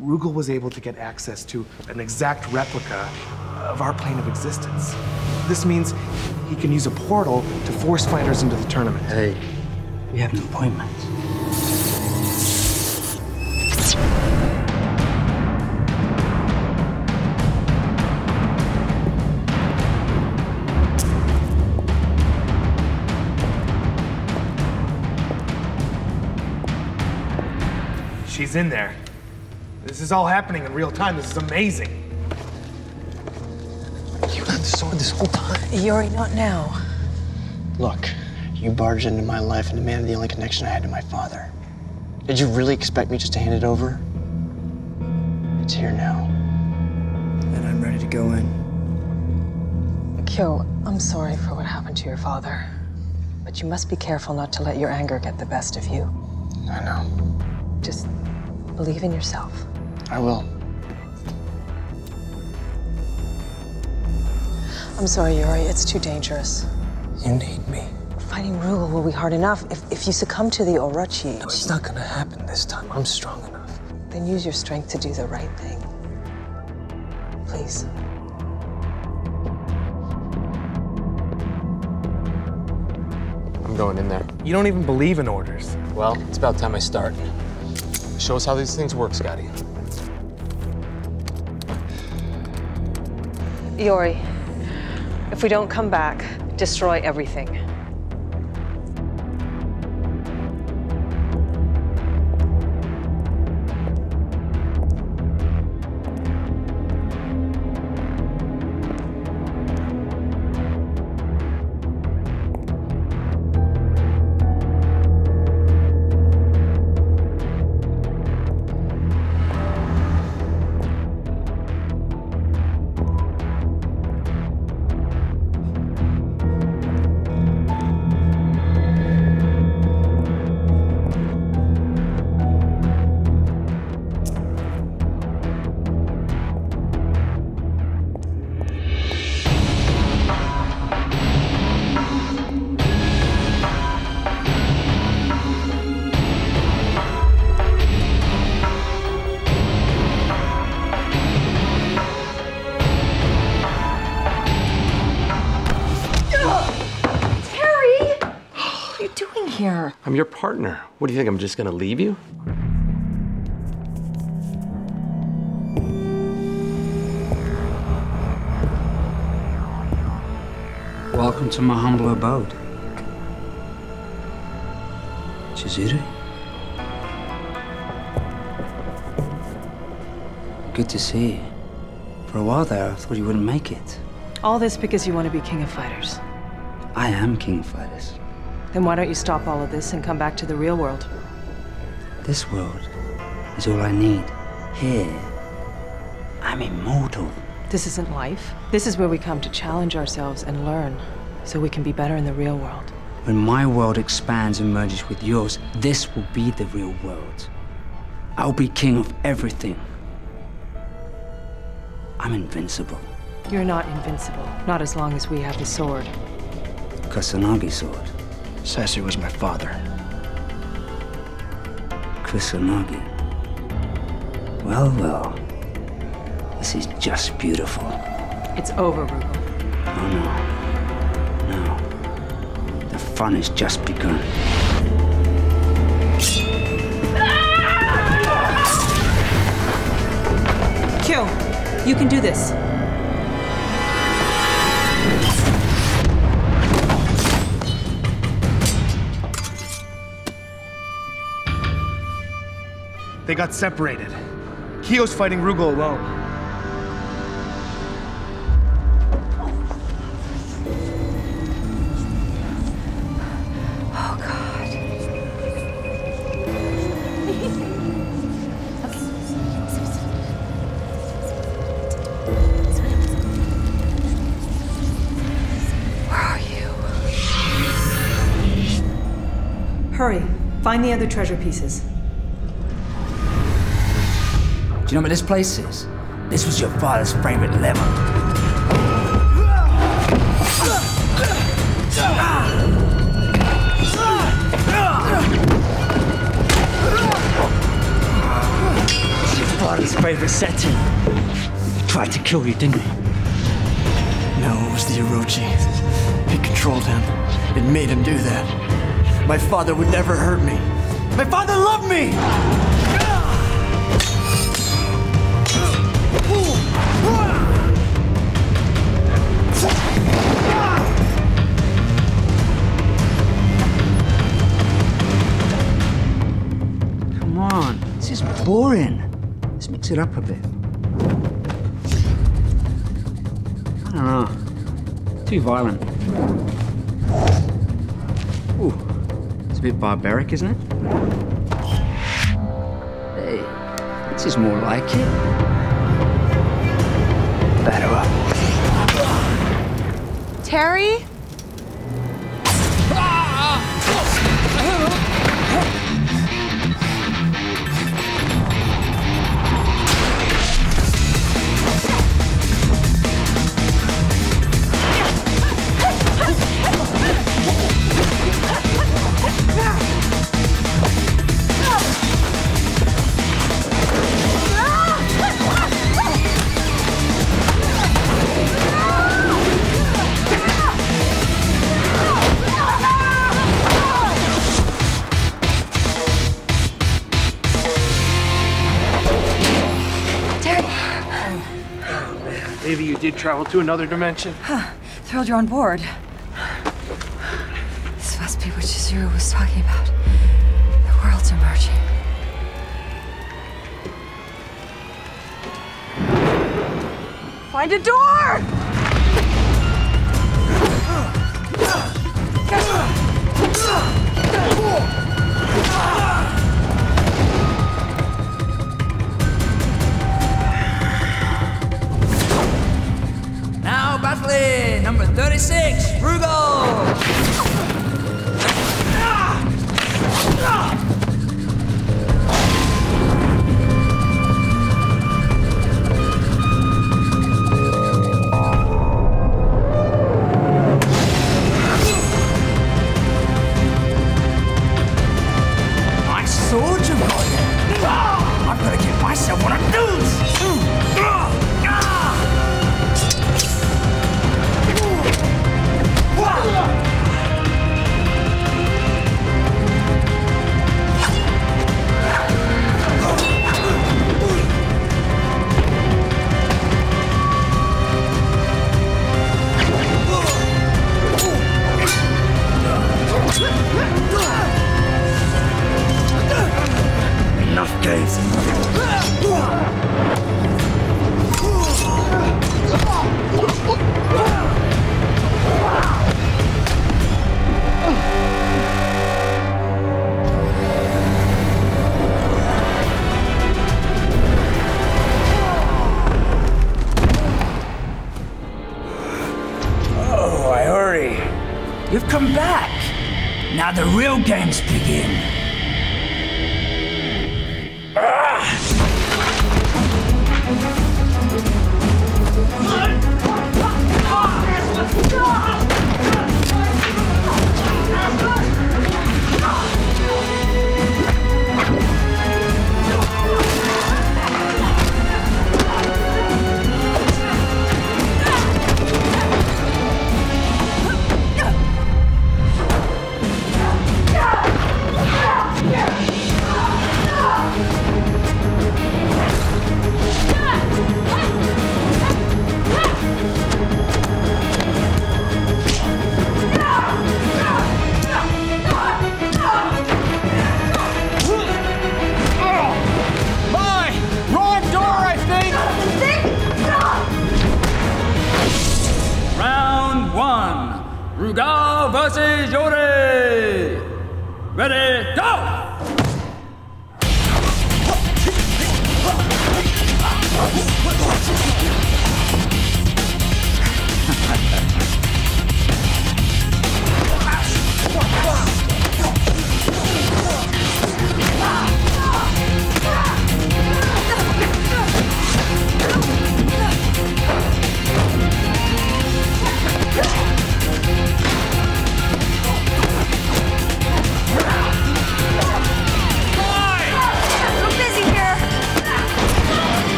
Rugal was able to get access to an exact replica of our plane of existence. This means he can use a portal to force fighters into the tournament. Hey, we have an appointment. She's in there. This is all happening in real time. This is amazing. You had the sword this whole time. Yuri, not now. Look, you barged into my life and demanded the only connection I had to my father. Did you really expect me just to hand it over? It's here now. And I'm ready to go in. Kyo, I'm sorry for what happened to your father. But you must be careful not to let your anger get the best of you. I know. Just believe in yourself. I will. I'm sorry, Yuri. It's too dangerous. You need me. Fighting Rugal will be hard enough. If, if you succumb to the Orochi, No, it's not gonna happen this time. I'm strong enough. then use your strength to do the right thing. Please. I'm going in there. You don't even believe in orders. Well, it's about time I start. Show us how these things work, Scotty. Yori, if we don't come back, destroy everything. I'm your partner. What do you think? I'm just gonna leave you? Welcome to my humble abode. Chizuru? Good to see you. For a while there, I thought you wouldn't make it. All this because you want to be king of fighters. I am King of Fighters. Then why don't you stop all of this and come back to the real world? This world is all I need. Here, I'm immortal. This isn't life. This is where we come to challenge ourselves and learn so we can be better in the real world. When my world expands and merges with yours, this will be the real world. I'll be king of everything. I'm invincible. You're not invincible. Not as long as we have the sword. Kusanagi sword. Saishu was my father. Kusanagi. Well, well. This is just beautiful. It's over, Rugal. Oh no. No. The fun has just begun. You can do this. They got separated. Kyo's fighting Rugal alone. Oh, God. Where are you? Hurry. Find the other treasure pieces. You know what this place is? This was your father's favorite level. It's your father's favorite setting. He tried to kill you, didn't he? No, it was the Orochi. It controlled him. It made him do that. My father would never hurt me. My father loved me! Boring. Let's mix it up a bit. I don't know. Too violent. Ooh, it's a bit barbaric, isn't it? Hey, this is more like it. Batter up. Terry! Travel to another dimension. Huh. Thrilled you're on board. This must be what Chizuru was talking about. The world's emerging. Find a door!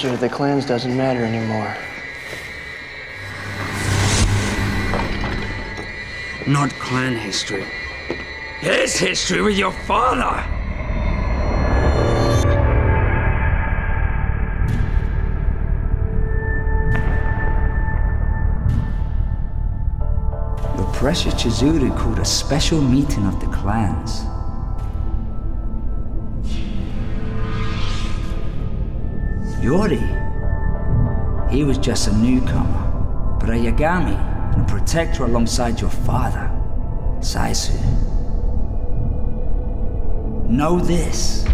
The of the clans doesn't matter anymore. Not clan history. His history with your father! The precious Chizuru called a special meeting of the clans. Iori, he was just a newcomer, but a Yagami and a protector alongside your father, Saishu. Know this.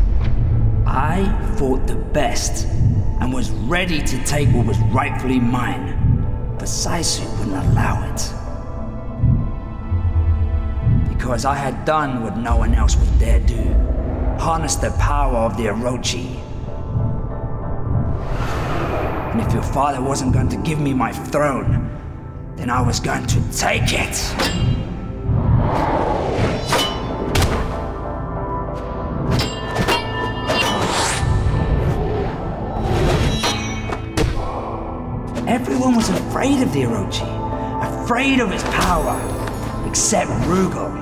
I fought the best and was ready to take what was rightfully mine, but Saishu wouldn't allow it. Because I had done what no one else would dare do harness the power of the Orochi. And if your father wasn't going to give me my throne, then I was going to take it. Everyone was afraid of the Orochi, afraid of his power, except Rugal.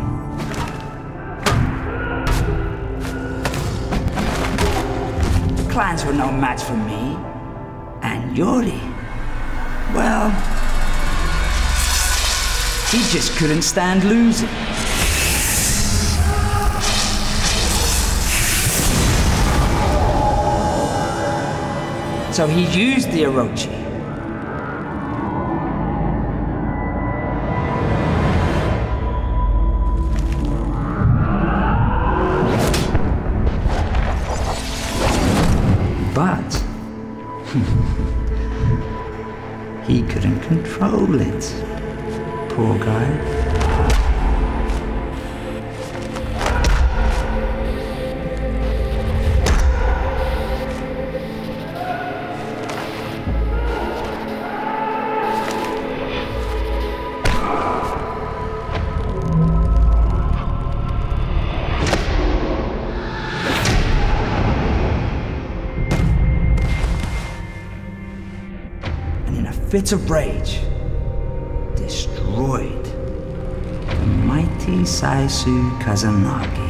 Clans were no match for me, Yori. Well, he just couldn't stand losing. So he used the Orochi fit of rage, destroyed the mighty Saishu Kusanagi.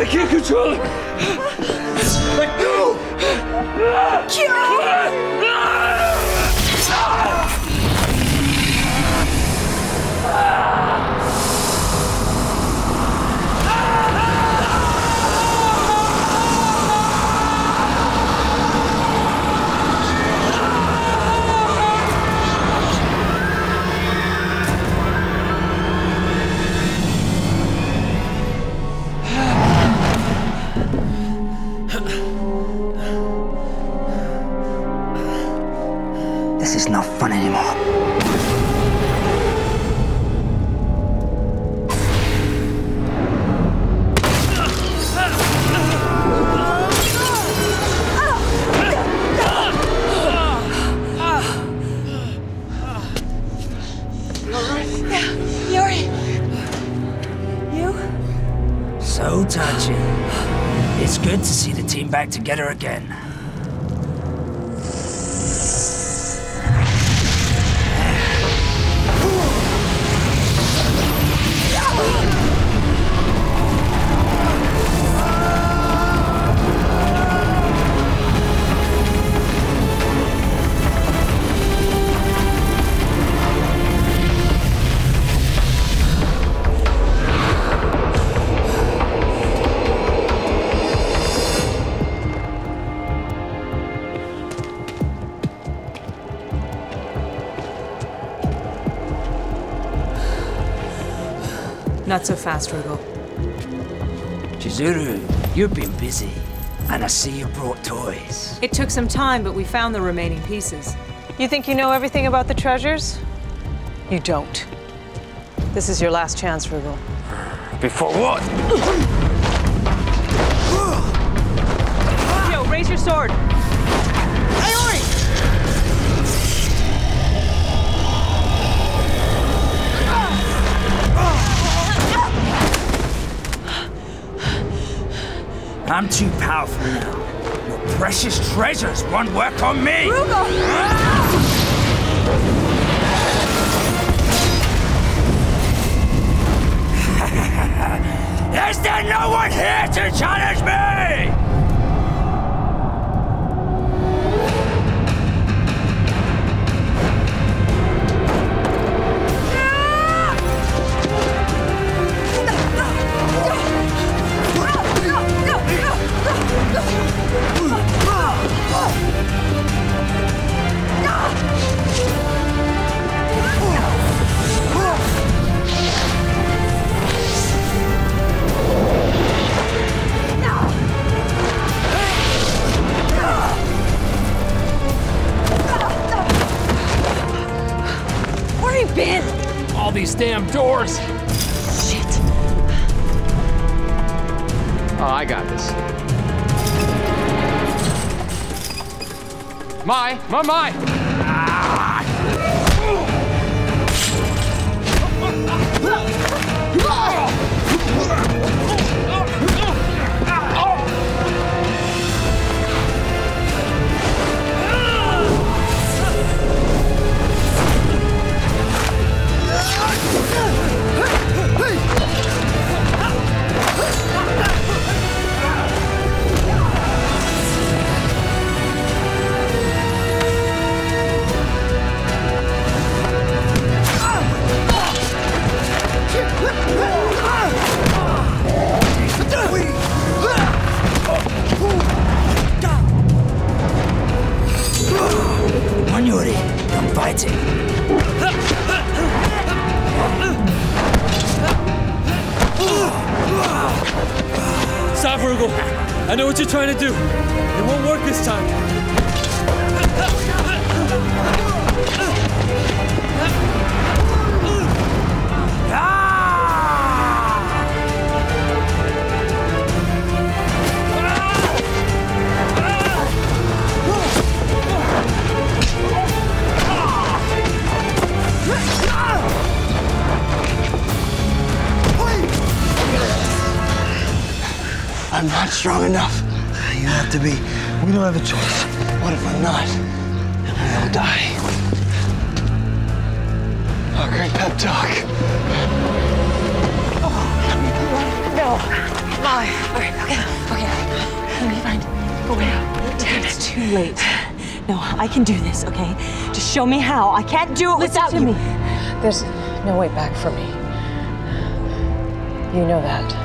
I can't control it. Let go! This fun anymore. Yeah, Yuri. You? So touching. It's good to see the team back together again. Not so fast, Rugal. Chizuru, you've been busy. And I see you brought toys. It took some time, but we found the remaining pieces. You think you know everything about the treasures? You don't. This is your last chance, Rugal. Before what? Yo, raise your sword. I'm too powerful now. Your precious treasures won't work on me! Is there no one here to challenge me? Doors. Shit. Oh, I got this. My, my, my! Have a choice. What if I'm not? And we all die. Oh, great pep talk. Oh, no. My. All right, okay, okay. Let me find a way out. It's too late. No, I can do this, okay? Just show me how. I can't do it Listen without to you. me. There's no way back for me. You know that.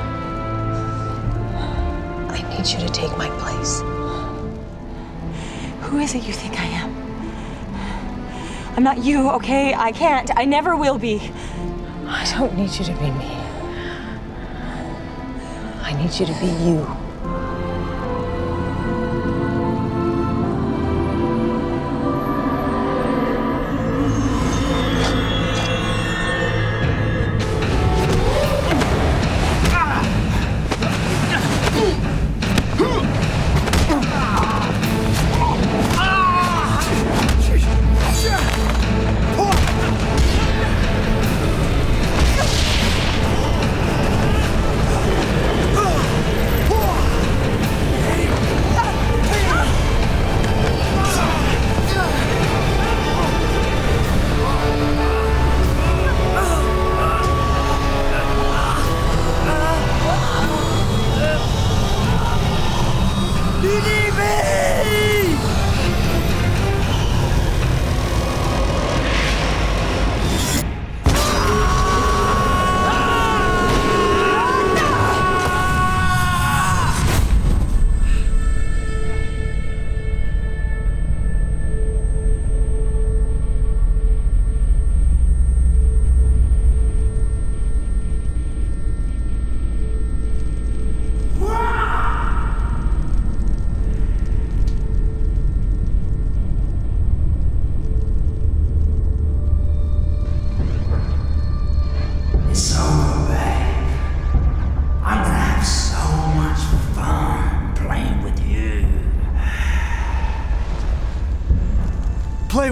You think I am? I'm not you, okay? I can't. I never will be. I don't need you to be me. I need you to be you.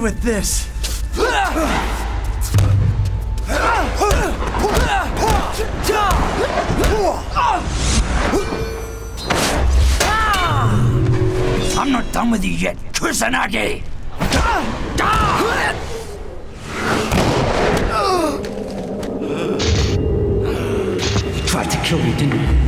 With this. I'm not done with you yet, Kusanagi! You tried to kill me, didn't you?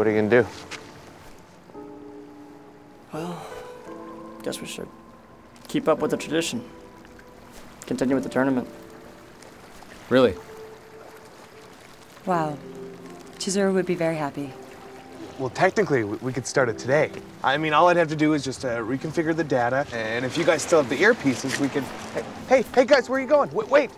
What are you gonna do? Well, guess we should keep up with the tradition. Continue with the tournament. Really? Wow. Chizuru would be very happy. Well, technically, we we could start it today. I mean, all I'd have to do is just uh, reconfigure the data, and if you guys still have the earpieces, we could. Hey, hey, hey, guys, where are you going? Wait, wait.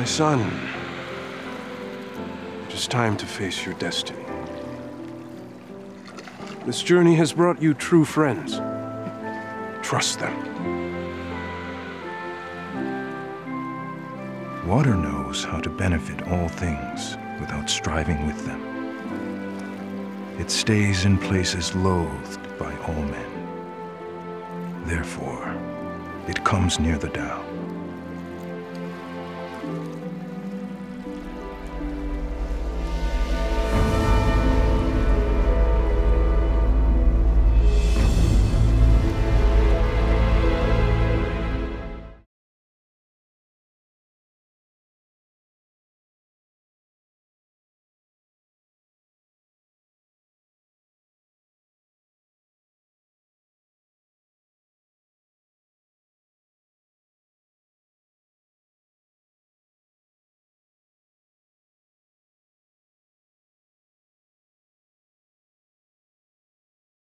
My son, it is time to face your destiny. This journey has brought you true friends. Trust them. Water knows how to benefit all things without striving with them. It stays in places loathed by all men. Therefore, it comes near the Tao.